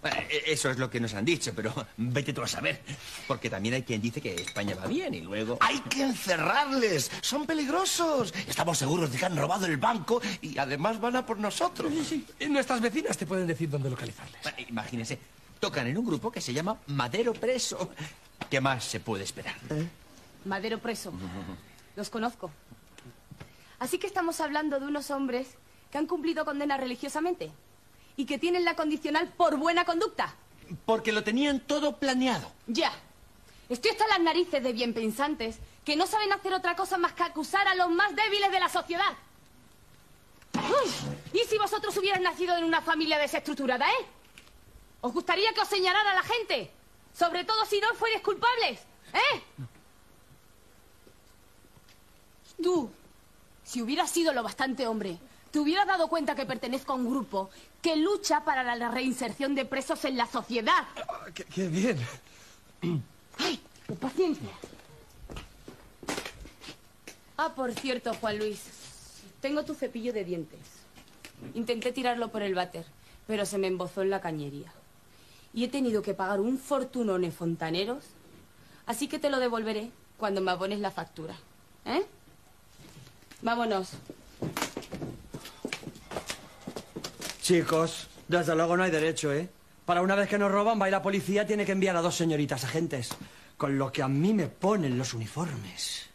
E- eso es lo que nos han dicho, pero vete tú a saber. Porque también hay quien dice que España va bien y luego... Hay que encerrarles. Son peligrosos. Estamos seguros de que han robado el banco y además van a por nosotros. Y nuestras vecinas te pueden decir dónde localizarles. Bueno, Imagínese, tocan en un grupo que se llama Madero Preso. ¿Qué más se puede esperar? Madero preso. Los conozco. Así que estamos hablando de unos hombres que han cumplido condena religiosamente y que tienen la condicional por buena conducta. Porque lo tenían todo planeado. Ya. Estoy hasta las narices de bien pensantes que no saben hacer otra cosa más que acusar a los más débiles de la sociedad. Uy, ¿Y si vosotros hubierais nacido en una familia desestructurada, eh? ¿Os gustaría que os señalara la gente? Sobre todo si no fuerais culpables, ¿eh? Tú, si hubieras sido lo bastante hombre, te hubieras dado cuenta que pertenezco a un grupo que lucha para la reinserción de presos en la sociedad. Qué, qué bien. ¡Ay! paciencia. Ah, por cierto, Juan Luis. Tengo tu cepillo de dientes. Intenté tirarlo por el váter, pero se me embozó en la cañería. Y he tenido que pagar un fortunón en fontaneros. Así que te lo devolveré cuando me abones la factura. ¿Eh? Vámonos. Chicos, desde luego no hay derecho, ¿eh? Para una vez que nos roban, va y la policía tiene que enviar a dos señoritas agentes. Con lo que a mí me ponen los uniformes.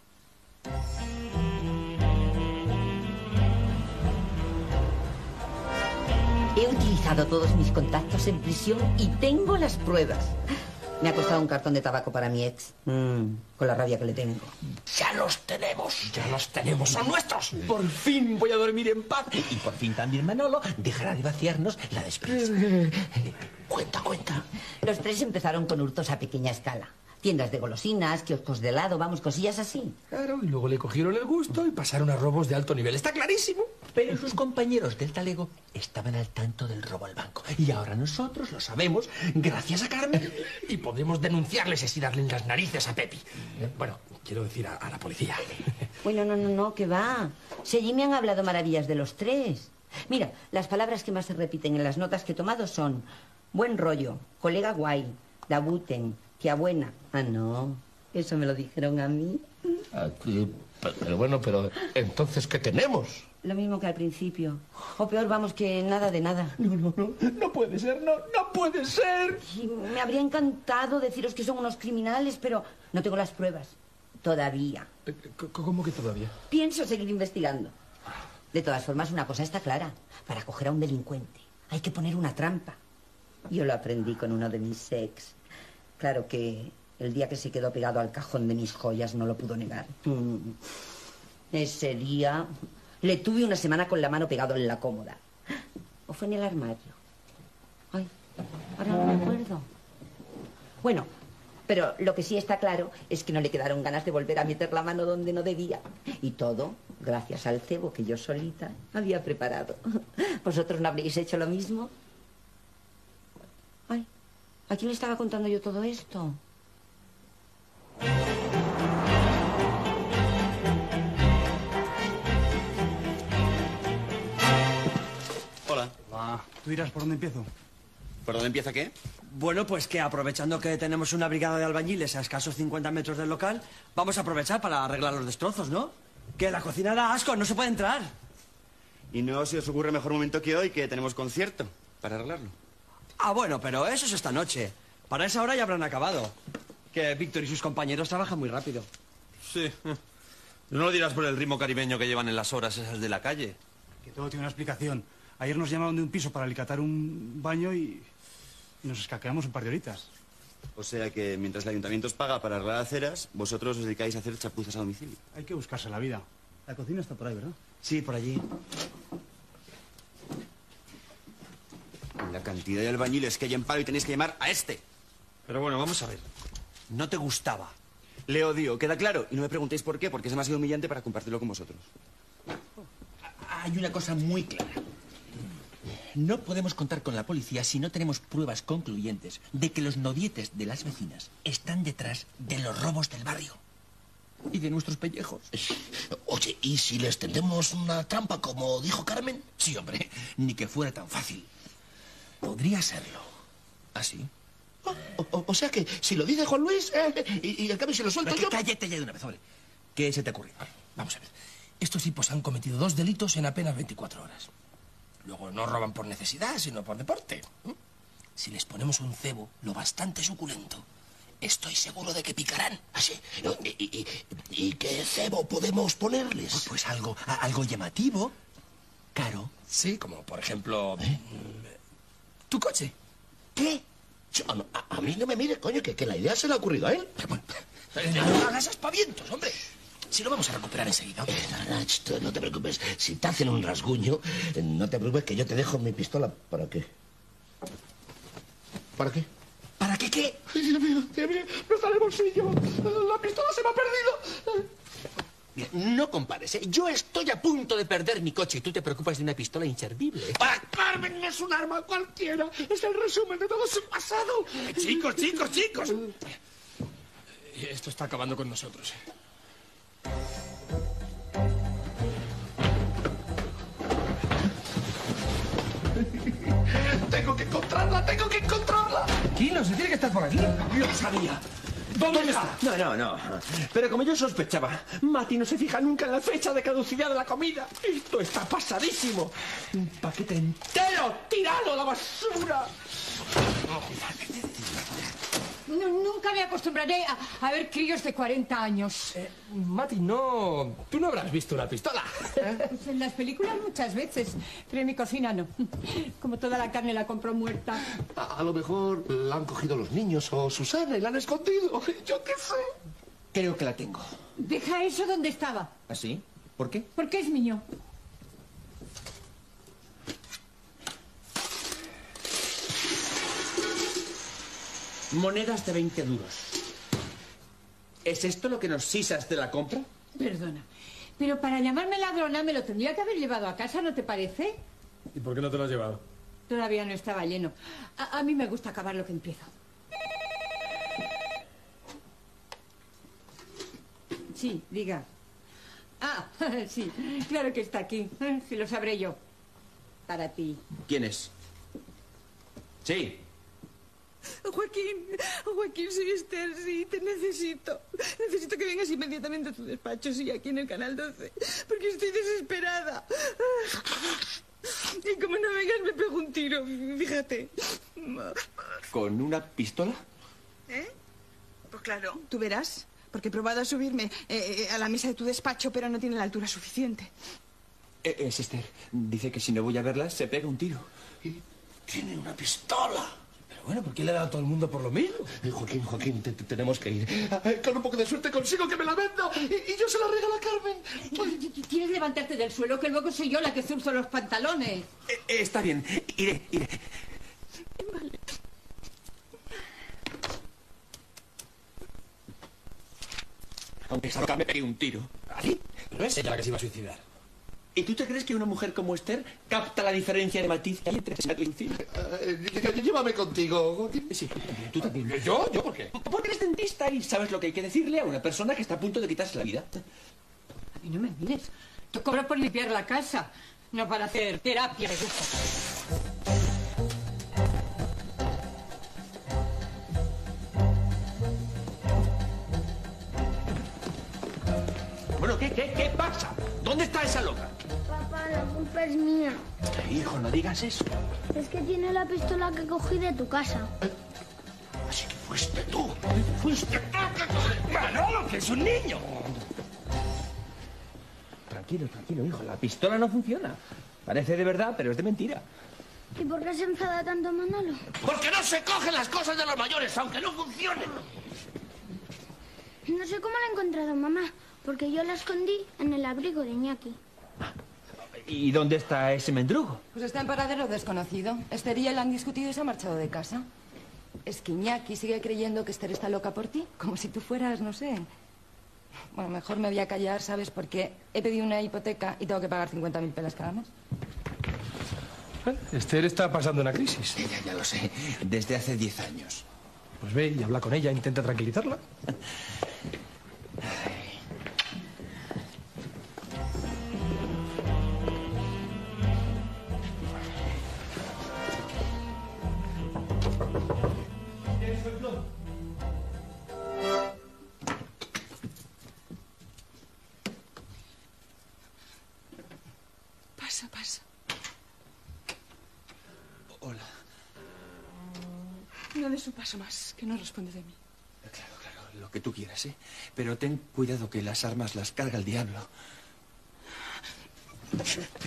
He utilizado todos mis contactos en prisión y tengo las pruebas. Me ha costado un cartón de tabaco para mi ex. Mm, con la rabia que le tengo. Ya los tenemos. Ya los tenemos. Son nuestros. Por fin voy a dormir en paz. Y por fin también Manolo dejará de vaciarnos la despensa. Cuenta, cuenta. Los tres empezaron con hurtos a pequeña escala. Tiendas de golosinas, kioscos de helado, vamos, cosillas así. Claro, y luego le cogieron el gusto y pasaron a robos de alto nivel. Está clarísimo. Pero sus compañeros del talego estaban al tanto del robo al banco. Y ahora nosotros lo sabemos gracias a Carmen. Y podemos denunciarles y darle en las narices a Pepi. Eh, Bueno, quiero decir a, a la policía. Bueno, no, no, no, que va. Si allí me han hablado maravillas de los tres. Mira, las palabras que más se repiten en las notas que he tomado son buen rollo, colega guay, dabuten, tía buena. Ah, no, eso me lo dijeron a mí. Aquí, pero bueno, pero entonces, ¿qué tenemos? Lo mismo que al principio. O peor, vamos, que nada de nada. No, no, no, no puede ser, no, no puede ser. Sí, me habría encantado deciros que son unos criminales, pero no tengo las pruebas. Todavía. Eh, ¿Cómo que todavía? Pienso seguir investigando. De todas formas, una cosa está clara. Para coger a un delincuente hay que poner una trampa. Yo lo aprendí con uno de mis ex. Claro que el día que se quedó pegado al cajón de mis joyas no lo pudo negar. Mm. Ese día le tuve una semana con la mano pegado en la cómoda. ¿O fue en el armario? Ay, ahora no me acuerdo. Bueno, pero lo que sí está claro es que no le quedaron ganas de volver a meter la mano donde no debía. Y todo gracias al cebo que yo solita había preparado. ¿Vosotros no habréis hecho lo mismo? Ay, ¿a quién le estaba contando yo todo esto? Hola. ¿Tú dirás por dónde empiezo? ¿Por dónde empieza qué? Bueno, pues que aprovechando que tenemos una brigada de albañiles a escasos 50 metros del local, vamos a aprovechar para arreglar los destrozos, ¿no? Que la cocina da asco, no se puede entrar. Y no se os ocurre mejor momento que hoy, que tenemos concierto, para arreglarlo. Ah, bueno, pero eso es esta noche. Para esa hora ya habrán acabado. Que Víctor y sus compañeros trabajan muy rápido. Sí. No lo dirás por el ritmo caribeño que llevan en las horas esas de la calle. Que todo tiene una explicación. Ayer nos llamaron de un piso para alicatar un baño y, y nos escaqueamos un par de horitas. O sea que mientras el ayuntamiento os paga para arreglar aceras, vosotros os dedicáis a hacer chapuzas a domicilio. Hay que buscarse la vida. La cocina está por ahí, ¿verdad? Sí, por allí. La cantidad de albañiles que hay en paro y tenéis que llamar a este. Pero bueno, vamos a ver. No te gustaba. Le odio, ¿queda claro? Y no me preguntéis por qué, porque es demasiado humillante para compartirlo con vosotros. Hay una cosa muy clara. No podemos contar con la policía si no tenemos pruebas concluyentes de que los nodietes de las vecinas están detrás de los robos del barrio. Y de nuestros pellejos. Oye, ¿y si les tendemos una trampa como dijo Carmen? Sí, hombre, ni que fuera tan fácil. Podría serlo. ¿Ah, ¿Así? O, o- o sea que si lo dice Juan Luis eh, y, y al cambio si lo suelto yo... Cállate ya de una vez, hombre. ¿Qué se te ocurre? Vamos a ver. Estos tipos han cometido dos delitos en apenas 24 horas. Luego no roban por necesidad, sino por deporte. ¿Mm? Si les ponemos un cebo lo bastante suculento, estoy seguro de que picarán. Así. ¿Y, y- y- y qué cebo podemos ponerles? Pues, pues algo, a- algo llamativo, caro. Sí, como por ejemplo... mm, ¿Tu coche? ¿Qué? A, mí no me mire, coño, que, que la idea se le ha ocurrido a él. Eh, No hagas aspavientos, hombre. Si lo vamos a recuperar enseguida. Eh, no, no, ch, no te preocupes. Si te hacen un rasguño, eh, no te preocupes que yo te dejo mi pistola. ¿Para qué? ¿Para qué? ¿Para qué qué? Dios mío, Dios mío, no está en el bolsillo. La pistola se me ha perdido. Mira, no compares, ¿eh? Yo estoy a punto de perder mi coche y tú te preocupas de una pistola inservible. Para Carmen no es un arma cualquiera. Es el resumen de todo su pasado. Chicos, chicos, chicos. Esto está acabando con nosotros. Tengo que encontrarla, tengo que encontrarla. Tranquilo, se tiene que estar por aquí. Lo sabía. ¿Dónde, está? No, no, no. Pero como yo sospechaba, Mati no se fija nunca en la fecha de caducidad de la comida. Esto está pasadísimo. Un paquete entero tirado a la basura. No, nunca me acostumbraré a, a ver críos de 40 años. Mati, no... Tú no habrás visto una pistola. Pues en las películas muchas veces, pero en mi cocina no. Como toda la carne la compro muerta. A, a lo mejor la han cogido los niños o Susana y la han escondido. Yo qué sé. Creo que la tengo. Deja eso donde estaba, ¿Así? ¿Por qué? porque es mío. Monedas de 20 duros. ¿Es esto lo que nos sisas de la compra? Perdona. Pero para llamarme ladrona me lo tendría que haber llevado a casa, ¿no te parece? ¿Y por qué no te lo has llevado? Todavía no estaba lleno. A, a mí me gusta acabar lo que empiezo. Sí, diga. Ah, sí, claro que está aquí. Si lo sabré yo. Para ti. ¿Quién es? Sí. Joaquín, Joaquín, soy Esther, sí, te necesito. Necesito que vengas inmediatamente a tu despacho, sí, aquí en el Canal 12, porque estoy desesperada. Y como no vengas, me pego un tiro, fíjate. ¿Con una pistola? ¿Eh? Pues claro, tú verás, porque he probado a subirme eh, eh, a la mesa de tu despacho, pero no tiene la altura suficiente. Eh, Es Esther. Dice que si no voy a verla, se pega un tiro. Tiene una pistola. Bueno, ¿por qué le ha dado a todo el mundo por lo mismo? Eh, Joaquín, Joaquín, te- te- tenemos que ir. Eh, Con un poco de suerte consigo que me la venda y, y yo se la regalo a Carmen. Tienes que levantarte del suelo, que luego soy yo la que zurzo los pantalones. Eh, eh, está bien, iré, iré. Aunque esa loca me pegue un tiro. ¿Así? Pero es ella la que se iba a suicidar. ¿Y tú te crees que una mujer como Esther capta la diferencia de matiz que hay entre y? Eh, ll- Llévame contigo. Sí, tú también, también. ¿Yo? ¿Yo por qué? Porque eres dentista y sabes lo que hay que decirle a una persona que está a punto de quitarse la vida. A mí no me mires. Tú cobras por limpiar la casa, no para hacer terapia de gusto. Bueno, ¿qué, qué, qué pasa? ¿Dónde está esa loca? Papá, la culpa es mía. Hijo, no digas eso. Es que tiene la pistola que cogí de tu casa. Así que fuiste tú. Fuiste tú que ¡Manolo, que es un niño! tranquilo, tranquilo, hijo. La pistola no funciona. Parece de verdad, pero es de mentira. ¿Y por qué se enfada tanto Manolo? Porque no se cogen las cosas de los mayores, aunque no funcionen. No sé cómo la ha encontrado mamá, porque yo la escondí en el abrigo de Iñaki. ¿Y dónde está ese mendrugo? Pues está en paradero desconocido. Esther y él han discutido y se ha marchado de casa. Es que Iñaki sigue creyendo que Esther está loca por ti, como si tú fueras, no sé. Bueno, mejor me voy a callar, ¿sabes? Porque he pedido una hipoteca y tengo que pagar 50.000 pelas cada mes. Esther está pasando una crisis. Ya, ya lo sé. Desde hace 10 años. Pues ve y habla con ella, intenta tranquilizarla. Pasa, responde de mí. Claro, claro, lo que tú quieras, ¿eh? Pero ten cuidado que las armas las carga el diablo.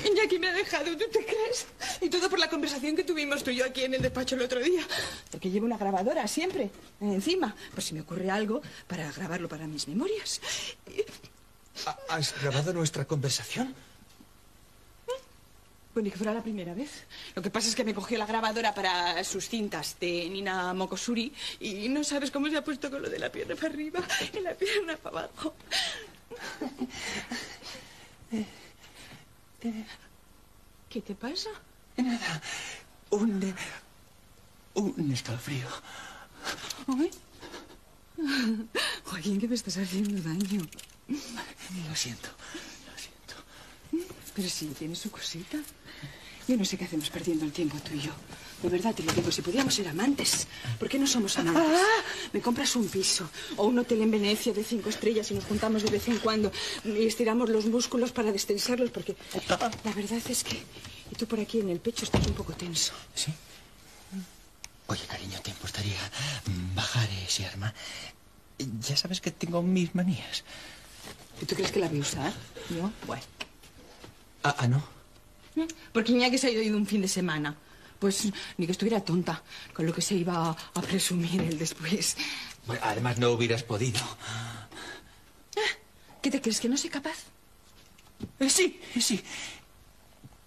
Iñaki me ha dejado, ¿tú te crees? Y todo por la conversación que tuvimos tú y yo aquí en el despacho el otro día. Porque llevo una grabadora siempre, encima, por si me ocurre algo, para grabarlo para mis memorias. ¿Has grabado nuestra conversación? Bueno, y que fuera la primera vez. Lo que pasa es que me cogió la grabadora para sus cintas de Nina Mokosuri y no sabes cómo se ha puesto con lo de la pierna para arriba y la pierna para abajo. ¿Qué te pasa? Nada. Un. Un escalofrío. Ay. Joaquín, que me estás haciendo daño. Lo siento. Pero sí, tiene su cosita. Yo no sé qué hacemos perdiendo el tiempo tú y yo. De verdad te lo digo, si podíamos ser amantes. ¿Por qué no somos amantes? Me compras un piso o un hotel en Venecia de cinco estrellas y nos juntamos de vez en cuando y estiramos los músculos para destensarlos porque la verdad es que... Y tú por aquí en el pecho estás un poco tenso. ¿Sí? Oye, cariño, ¿te importaría bajar ese arma? Ya sabes que tengo mis manías. ¿Y tú crees que la voy a usar? ¿Yo? Bueno. Ah, ah, no. Porque Iñaki se ha ido un fin de semana. Pues ni que estuviera tonta con lo que se iba a, a presumir él después. Bueno, además no hubieras podido. ¿Qué te crees que no soy capaz? Eh, sí, sí.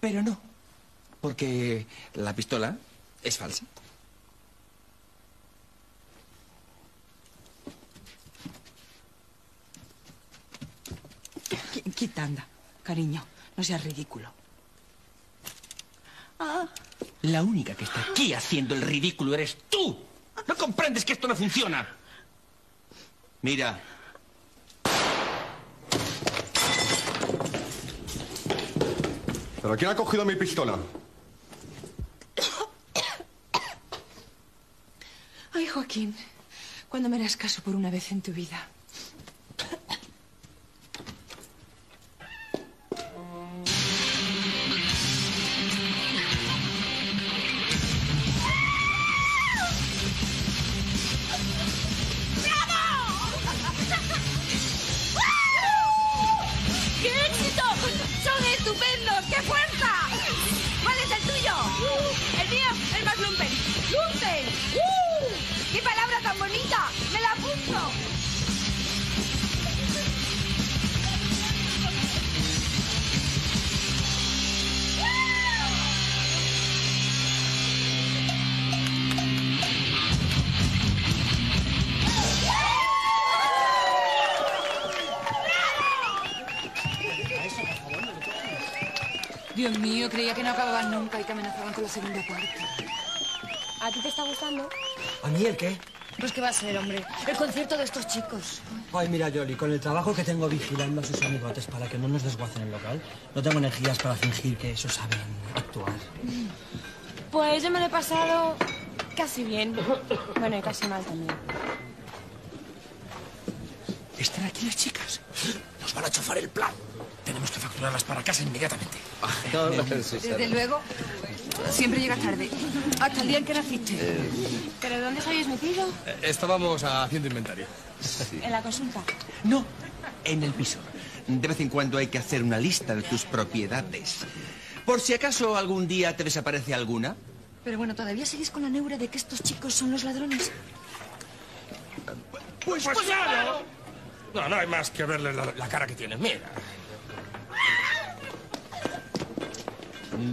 Pero no. Porque la pistola es falsa. Qui- Quita, anda, cariño. No seas ridículo. Ah, La única que está aquí haciendo el ridículo eres tú. ¿No comprendes que esto no funciona? Mira. ¿Pero quién ha cogido mi pistola? Ay, Joaquín, ¿cuándo me harás caso por una vez en tu vida? Dios mío, creía que no acababan nunca y que amenazaban con la segunda parte. ¿A ti te está gustando? ¿A mí el qué? Pues qué va a ser, hombre. El concierto de estos chicos. Ay, mira, Yoli, con el trabajo que tengo vigilando a sus amigotes para que no nos desguacen el local, no tengo energías para fingir que eso saben actuar. Pues yo me lo he pasado casi bien. Bueno, y casi mal también. ¿Están aquí las chicas? Nos van a chafar el plan. Tenemos que facturarlas para casa inmediatamente. Desde luego, siempre llega tarde. Hasta el día en que naciste. ¿Pero dónde os habéis metido? Eh, Estábamos haciendo inventario. En la consulta. No, en el piso. De vez en cuando hay que hacer una lista de tus propiedades. Por si acaso algún día te desaparece alguna. Pero bueno, ¿todavía seguís con la neura de que estos chicos son los ladrones? Pues, pues claro. No, no hay más que verle la, la cara que tiene. Mira.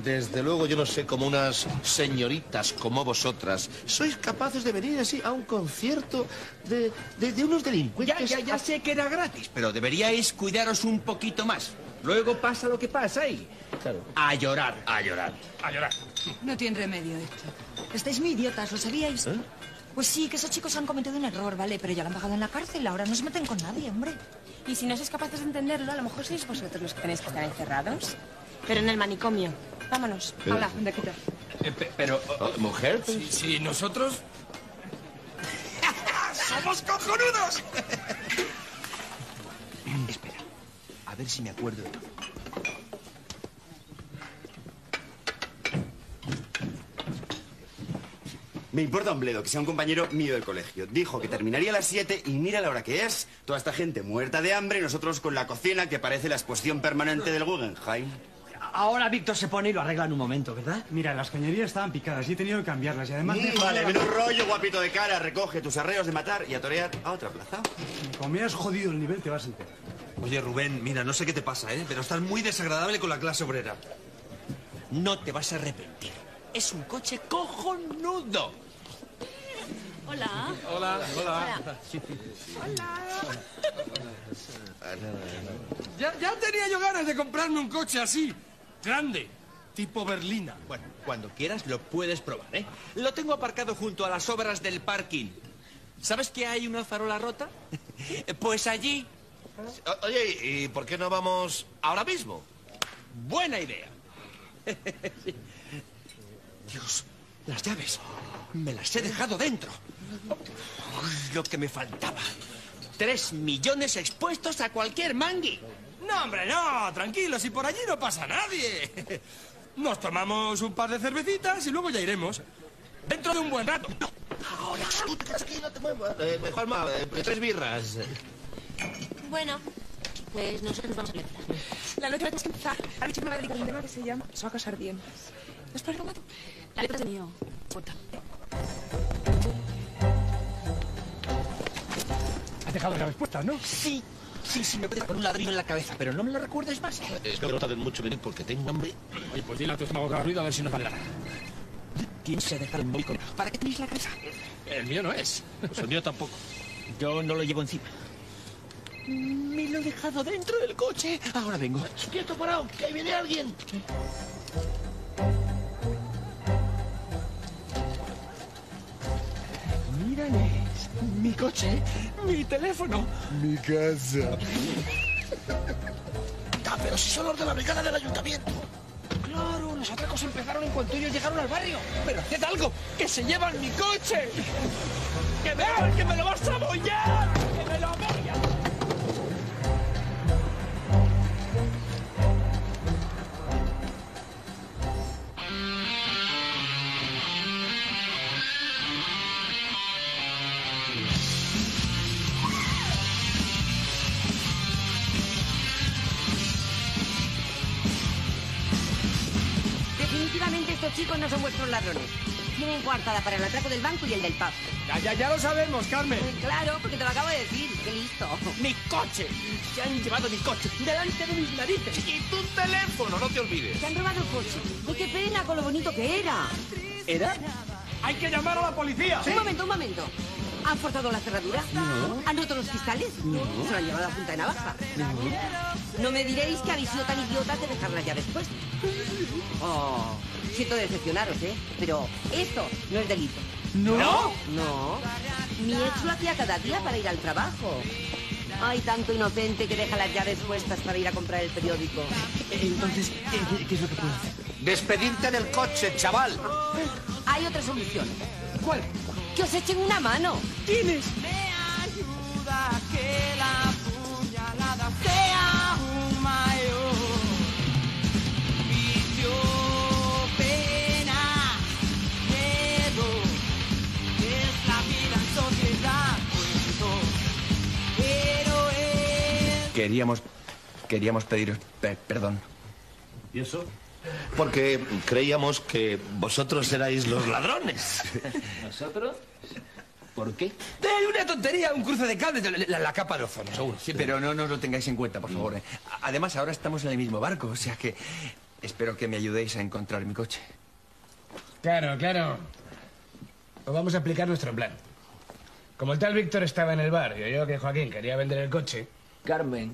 Desde luego yo no sé cómo unas señoritas como vosotras sois capaces de venir así a un concierto de, de- de unos Ya, delincuentes. ya, ya sé que era gratis, pero deberíais cuidaros un poquito más. Luego pasa lo que pasa y... A llorar, a llorar. A llorar. No tiene remedio esto. Estáis muy idiotas, ¿lo sabíais? ¿Eh? Pues sí, que esos chicos han cometido un error, ¿vale? Pero ya lo han pagado en la cárcel, ahora no se meten con nadie, hombre. Y si no sois capaces de entenderlo, a lo mejor sois vosotros los que tenéis que estar encerrados. Pero en el manicomio. Vámonos. Pero- Habla, anda, quita. pero... Oh, ¿Mujer? Sí, sí, nosotros... ¡Somos cojonudos! Espera, a ver si me acuerdo. Me importa un bledo que sea un compañero mío del colegio. Dijo que terminaría a las 7 y mira la hora que es. Toda esta gente muerta de hambre y nosotros con la cocina que parece la exposición permanente del Guggenheim. Ahora Víctor se pone y lo arregla en un momento, ¿verdad? Mira, las cañerías estaban picadas y he tenido que cambiarlas. Y además... Mm, me- vale, menos rollo, guapito de cara. Recoge tus arreos de matar y a torear a otra plaza. Como me has jodido el nivel, te vas a enterar. Oye, Rubén, mira, no sé qué te pasa, ¿eh? Pero estás muy desagradable con la clase obrera. No te vas a arrepentir. Es un coche cojonudo. Hola. Hola, hola. Ya, ya tenía yo ganas de comprarme un coche así. Grande. Tipo berlina. Bueno, cuando quieras lo puedes probar, ¿eh? Lo tengo aparcado junto a las obras del parking. ¿Sabes que hay una farola rota? Pues allí. O- Oye, ¿y por qué no vamos ahora mismo? Buena idea. Dios, las llaves. Me las he dejado dentro. Uy, Lo que me faltaba. Tres millones expuestos a cualquier mangui. No, hombre, no. Tranquilo, si por allí no pasa nadie. Nos tomamos un par de cervecitas y luego ya iremos. Dentro de un buen rato. Ahora, tú te quedas aquí, no te muevas. Eh, Juanma, eh, tres birras. Bueno, pues nosotros vamos a leer. La noche va a empezar. A ver si me va a dedicar un tema que se llama Socas Ardientes. ¿No es para el La letra es mío. Puta. Has dejado las llaves puestas, ¿no? Sí, sí, sí, me puedes poner un ladrillo en la cabeza, pero no me lo recuerdes más. Es que no tarden mucho en venir porque tengo hambre. Oye, pues dile a tu estómago que ruido a ver si nos vale la. ¿Quién se ha dejado el móvil con- ¿Para qué tenéis la cabeza? El mío no es. Pues el mío tampoco. Yo no lo llevo encima. Me lo he dejado dentro del coche. Ahora vengo. Quieto, parado, que ahí viene alguien. Mi coche, mi teléfono. Mi casa. Ah, pero si son los de la brigada del ayuntamiento. Claro, los atracos empezaron en cuanto ellos llegaron al barrio. Pero haced algo, que se llevan mi coche. Que me, que me lo vas a bollar. Son vuestros ladrones. Tienen coartada para el atraco del banco y el del pub. Ya, ya, ya lo sabemos, Carmen. Claro, porque te lo acabo de decir. Qué listo. Mi coche. Se han llevado mi coche delante de mis narices. Y tu teléfono, no te olvides. Te han robado el coche. ¡Ay, qué pena con lo bonito que era! ¿Era? Hay que llamar a la policía. Un momento, un momento. ¿Han forzado la cerradura? No. ¿Han roto los cristales? No. ¿Se lo han llevado a punta de navaja? No me diréis que habéis sido tan idiotas de dejar las llaves puestas. Oh, siento decepcionaros, ¿eh? Pero esto no es delito. ¿No? No. Mi ex lo hacía cada día para ir al trabajo. Hay tanto inocente que deja las llaves puestas para ir a comprar el periódico. Entonces, ¿qué, qué es lo que puedo hacer? Despedirte del coche, chaval. Hay otra solución. ¿Cuál? Que os echen una mano. ¿Tienes? ayuda que la Queríamos queríamos pediros pe- perdón. ¿Y eso? Porque creíamos que vosotros erais los ladrones. ¿Nosotros? ¿Por qué? Eh, una tontería, un cruce de cables, la, la- la capa de ozono, seguro. Sí, pero no nos lo tengáis en cuenta, por favor. eh. Además, ahora estamos en el mismo barco, o sea que espero que me ayudéis a encontrar mi coche. Claro, claro. Pues vamos a aplicar nuestro plan. Como el tal Víctor estaba en el bar y oyó que Joaquín quería vender el coche, Carmen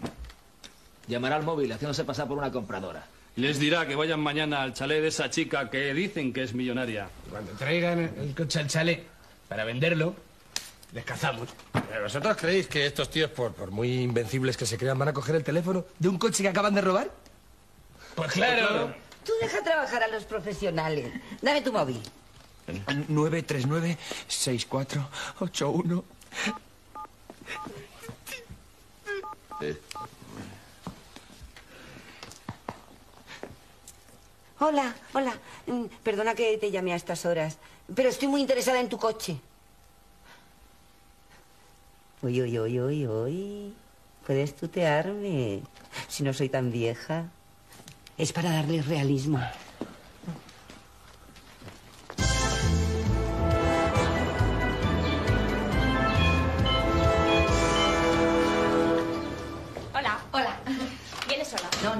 llamará al móvil haciéndose pasar por una compradora. Les dirá que vayan mañana al chalet de esa chica que dicen que es millonaria. cuando traigan el coche al chalet para venderlo, les cazamos. ¿Pero ¿Vosotros creéis que estos tíos, por, por muy invencibles que se crean, van a coger el teléfono de un coche que acaban de robar? Pues claro. Tú deja trabajar a los profesionales. Dame tu móvil. 939-6481. Hola, hola. Mm, Perdona que te llame a estas horas, pero estoy muy interesada en tu coche. Uy, uy, uy, uy, uy. Puedes tutearme, si no soy tan vieja. Es para darle realismo.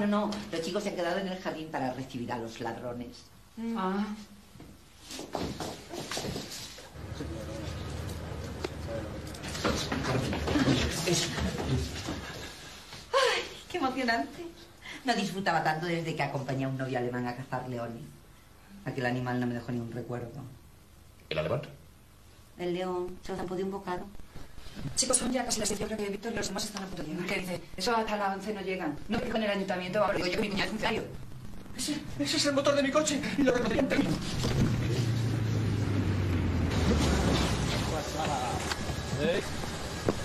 No, no, no. Los chicos se han quedado en el jardín para recibir a los ladrones. Ah. ¡Ay, qué emocionante! No disfrutaba tanto desde que acompañé a un novio alemán a cazar leones. Aquel animal no me dejó ni un recuerdo. ¿El alemán? El león se zampó de un bocado. Chicos, son ya casi las 10. Yo creo que Víctor y los demás están a punto de llegar. ¿Qué dice? Eso hasta las 11 no llegan. No que con el ayuntamiento ahora digo yo que mi cuñado es funcionario. Ese, ese es el motor de mi coche y lo reconocí entero. ¿Eh?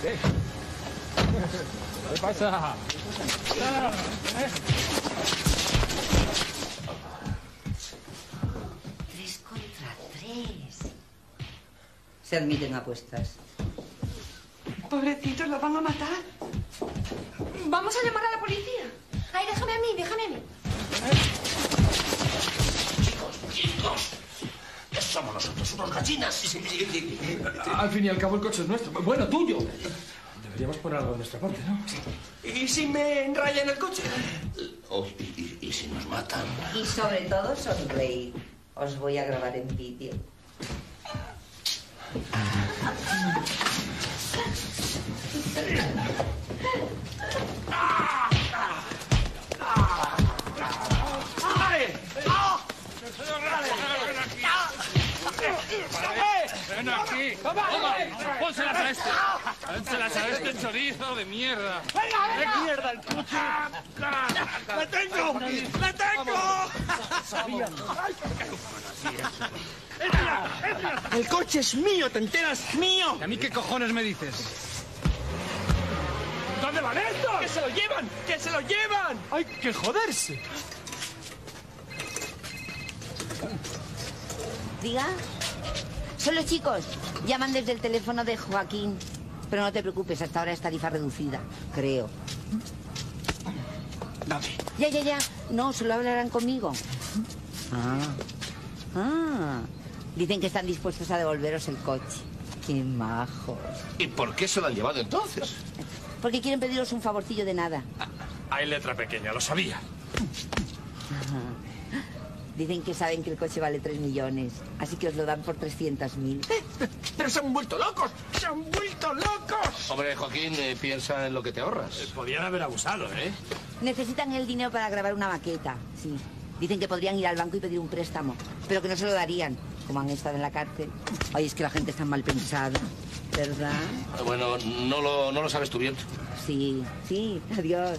¿Qué? ¿Qué pasa? Tres contra tres. Se admiten apuestas. Pobrecitos, ¿lo van a matar? Vamos a llamar a la policía. Ay, déjame a mí, déjame a mí. ¡Chicos! ¿Qué somos nosotros? ¿Unos gallinas? Al fin y al cabo el coche es nuestro. Bueno, tuyo. Deberíamos poner algo de nuestra parte, ¿no? ¿Y si me enrayan el coche? Oh, y, y- y si nos matan? Y sobre todo sonreír. Os voy a grabar en vídeo. Thank you. ¡Ven aquí! ¡Toma! ¡Pónselas a este! ¡Pónselas a este chorizo de mierda! ¡Qué mierda el coche! ¡La tengo! ¡La tengo! El coche es mío, ¿te enteras? ¡Mío! ¿Y a mí qué cojones me dices? ¿Dónde van estos? ¡Que se lo llevan! ¡Que se lo llevan! ¡Hay que joderse! Diga. Son los chicos. Llaman desde el teléfono de Joaquín. Pero no te preocupes, hasta ahora es tarifa reducida, creo. Dame. Ya, ya, ya. No, solo hablarán conmigo. Ah. Ah. Dicen que están dispuestos a devolveros el coche. Qué majos. ¿Y por qué se lo han llevado entonces? Porque quieren pediros un favorcillo de nada. Hay letra pequeña, lo sabía. Dicen que saben que el coche vale 3 millones, así que os lo dan por 300.000. ¡Pero se han vuelto locos! ¡Se han vuelto locos! Hombre, Joaquín, eh, piensa en lo que te ahorras. Podían haber abusado, ¿eh? Necesitan el dinero para grabar una maqueta, sí. Dicen que podrían ir al banco y pedir un préstamo, pero que no se lo darían, como han estado en la cárcel. Ay, es que la gente está mal pensada, ¿verdad? Eh, Bueno, no lo, no lo sabes tú bien. Sí, sí, adiós.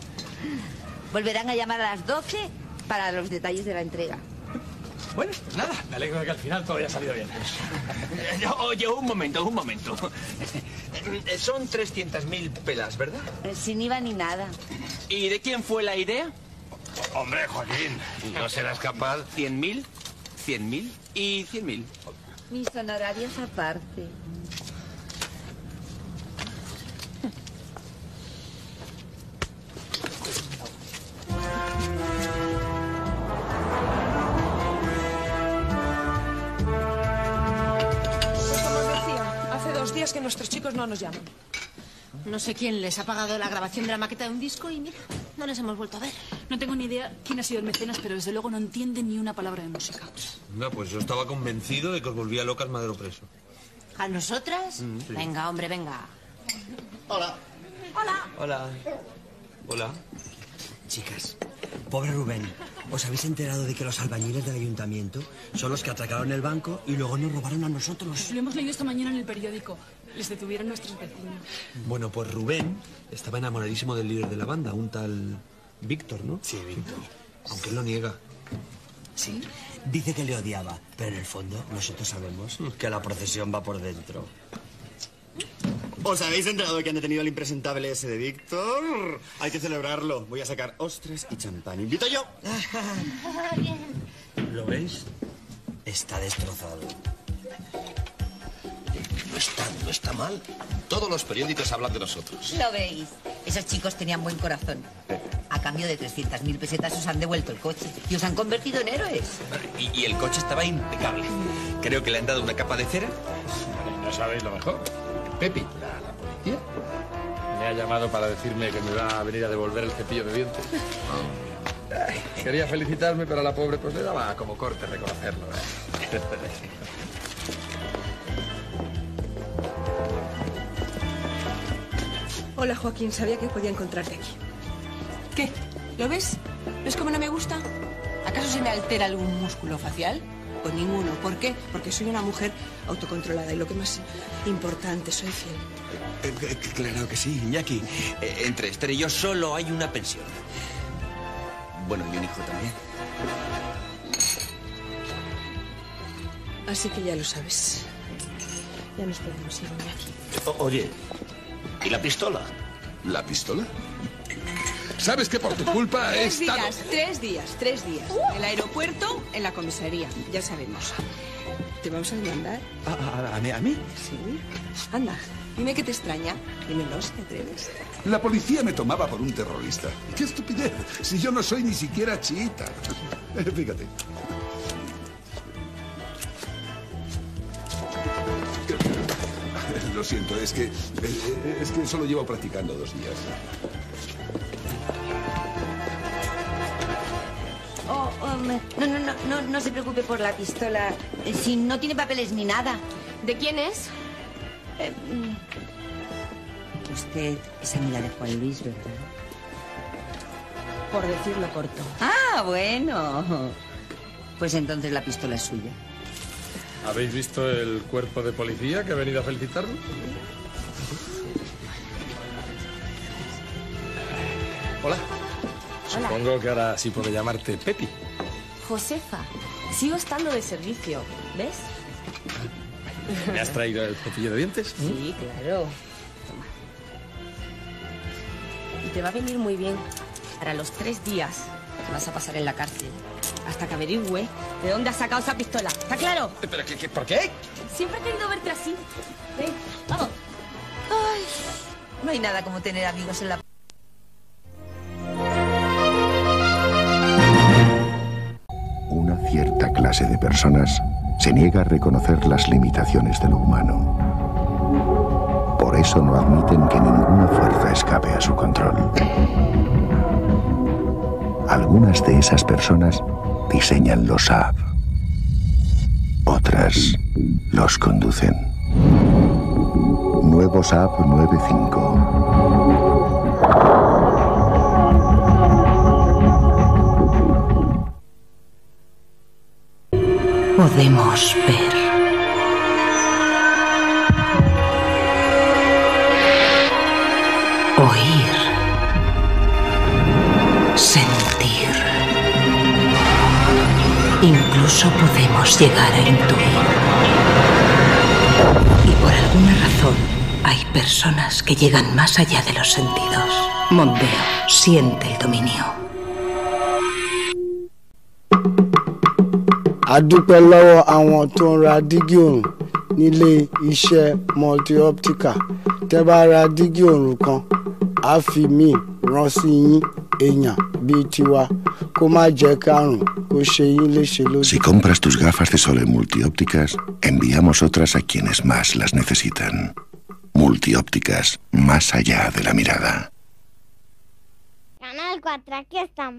Volverán a llamar a las 12 para los detalles de la entrega. Bueno, pues nada, me alegro de que al final todo haya salido bien. Oye, un momento, un momento. Eh, Son 300.000 pelas, ¿verdad? Eh, Sin IVA ni nada. ¿Y de quién fue la idea? Hombre, Joaquín, ¿no serás capaz? ¿100.000? ¿100.000? Y 100.000. Mis honorarios aparte. Que nuestros chicos no nos llaman. No sé quién les ha pagado la grabación de la maqueta de un disco y mira, no les hemos vuelto a ver. No tengo ni idea quién ha sido el mecenas, pero desde luego no entiende ni una palabra de música. No, pues yo estaba convencido de que os volvía loca el madero preso. ¿A nosotras? Mm, sí. Venga, hombre, venga. Hola. Hola. Hola. Hola. Chicas, pobre Rubén, ¿os habéis enterado de que los albañiles del ayuntamiento son los que atracaron el banco y luego nos robaron a nosotros? Lo hemos leído esta mañana en el periódico. Les detuvieron nuestros vecinos. Bueno, pues Rubén estaba enamoradísimo del líder de la banda, un tal Víctor, ¿no? Sí, Víctor. Aunque él lo niega. Sí. Dice que le odiaba, pero en el fondo nosotros sabemos que la procesión va por dentro. ¿Os habéis enterado de que han detenido al impresentable ese de Víctor? Hay que celebrarlo. Voy a sacar ostras y champán. Invito yo. ¿Lo veis? Está destrozado. No está, no está mal. Todos los periódicos hablan de nosotros. Lo veis. Esos chicos tenían buen corazón. A cambio de 300.000 pesetas os han devuelto el coche y os han convertido en héroes. Y, y el coche estaba impecable. Creo que le han dado una capa de cera. No sabéis lo mejor. Pepi, la, la policía, me ha llamado para decirme que me va a venir a devolver el cepillo de dientes. Quería felicitarme, pero a la pobre pues le daba como corte reconocerlo. ¿eh? Hola, Joaquín. Sabía que podía encontrarte aquí. ¿Qué? ¿Lo ves? ¿Ves cómo no me gusta? ¿Acaso se me altera algún músculo facial? Pues ninguno. ¿Por qué? Porque soy una mujer autocontrolada y lo que más importante, soy fiel. Eh, eh, Claro que sí, Iñaki. Eh, Entre Esther y yo solo hay una pensión. Bueno, y un hijo también. Así que ya lo sabes. Ya nos podemos ir, Iñaki. O- oye, ¿y la pistola? ¿La pistola? ¿Sabes que por tu culpa he Tres estado... días, tres días, tres días. En el aeropuerto, en la comisaría. Ya sabemos. ¿Te vamos a demandar? ¿A, a mí? ¿A mí? Sí. Anda, dime qué te extraña. Dímelo, si te atreves. La policía me tomaba por un terrorista. ¡Qué estupidez! Si yo no soy ni siquiera chiita. Fíjate. Lo siento, es que es que solo llevo practicando dos días. Oh, um, no, no, no, no, no se preocupe por la pistola. Eh, Si no tiene papeles ni nada. ¿De quién es? Eh, mm. Usted es amiga de Juan Luis, ¿verdad? Por decirlo corto. Ah, bueno. Pues entonces la pistola es suya. ¿Habéis visto el cuerpo de policía que ha venido a felicitarnos? Hola. Supongo que ahora sí puedo llamarte Pepi. Josefa, sigo estando de servicio, ¿ves? ¿Me has traído el cepillo de dientes? Sí, claro. Y te va a venir muy bien para los tres días que vas a pasar en la cárcel. Hasta que averigüe de dónde has sacado esa pistola. ¿Está claro? ¿Pero qué, qué- por qué? Siempre he querido verte así. Ven, vamos. Ay, no hay nada como tener amigos en la... Una cierta clase de personas se niega a reconocer las limitaciones de lo humano. Por eso no admiten que ninguna fuerza escape a su control. Algunas de esas personas diseñan los Saab. Otras los conducen. Nuevo Saab 95. Podemos ver. Oír. Incluso podemos llegar a intuir. Y por alguna razón hay personas que llegan más allá de los sentidos. Mondeo siente el dominio. a dúpẹ́ lọ́wọ́ àwọn tó ń ra dígí òrùn nílé iṣẹ́ multi-optica tẹ́ bá ra dígí òrùn kan á fi míì rán sí yín èèyàn bíi tiwa Si compras tus gafas de sol en multiópticas, enviamos otras a quienes más las necesitan. Multiópticas, más allá de la mirada. Canal 4, aquí estamos.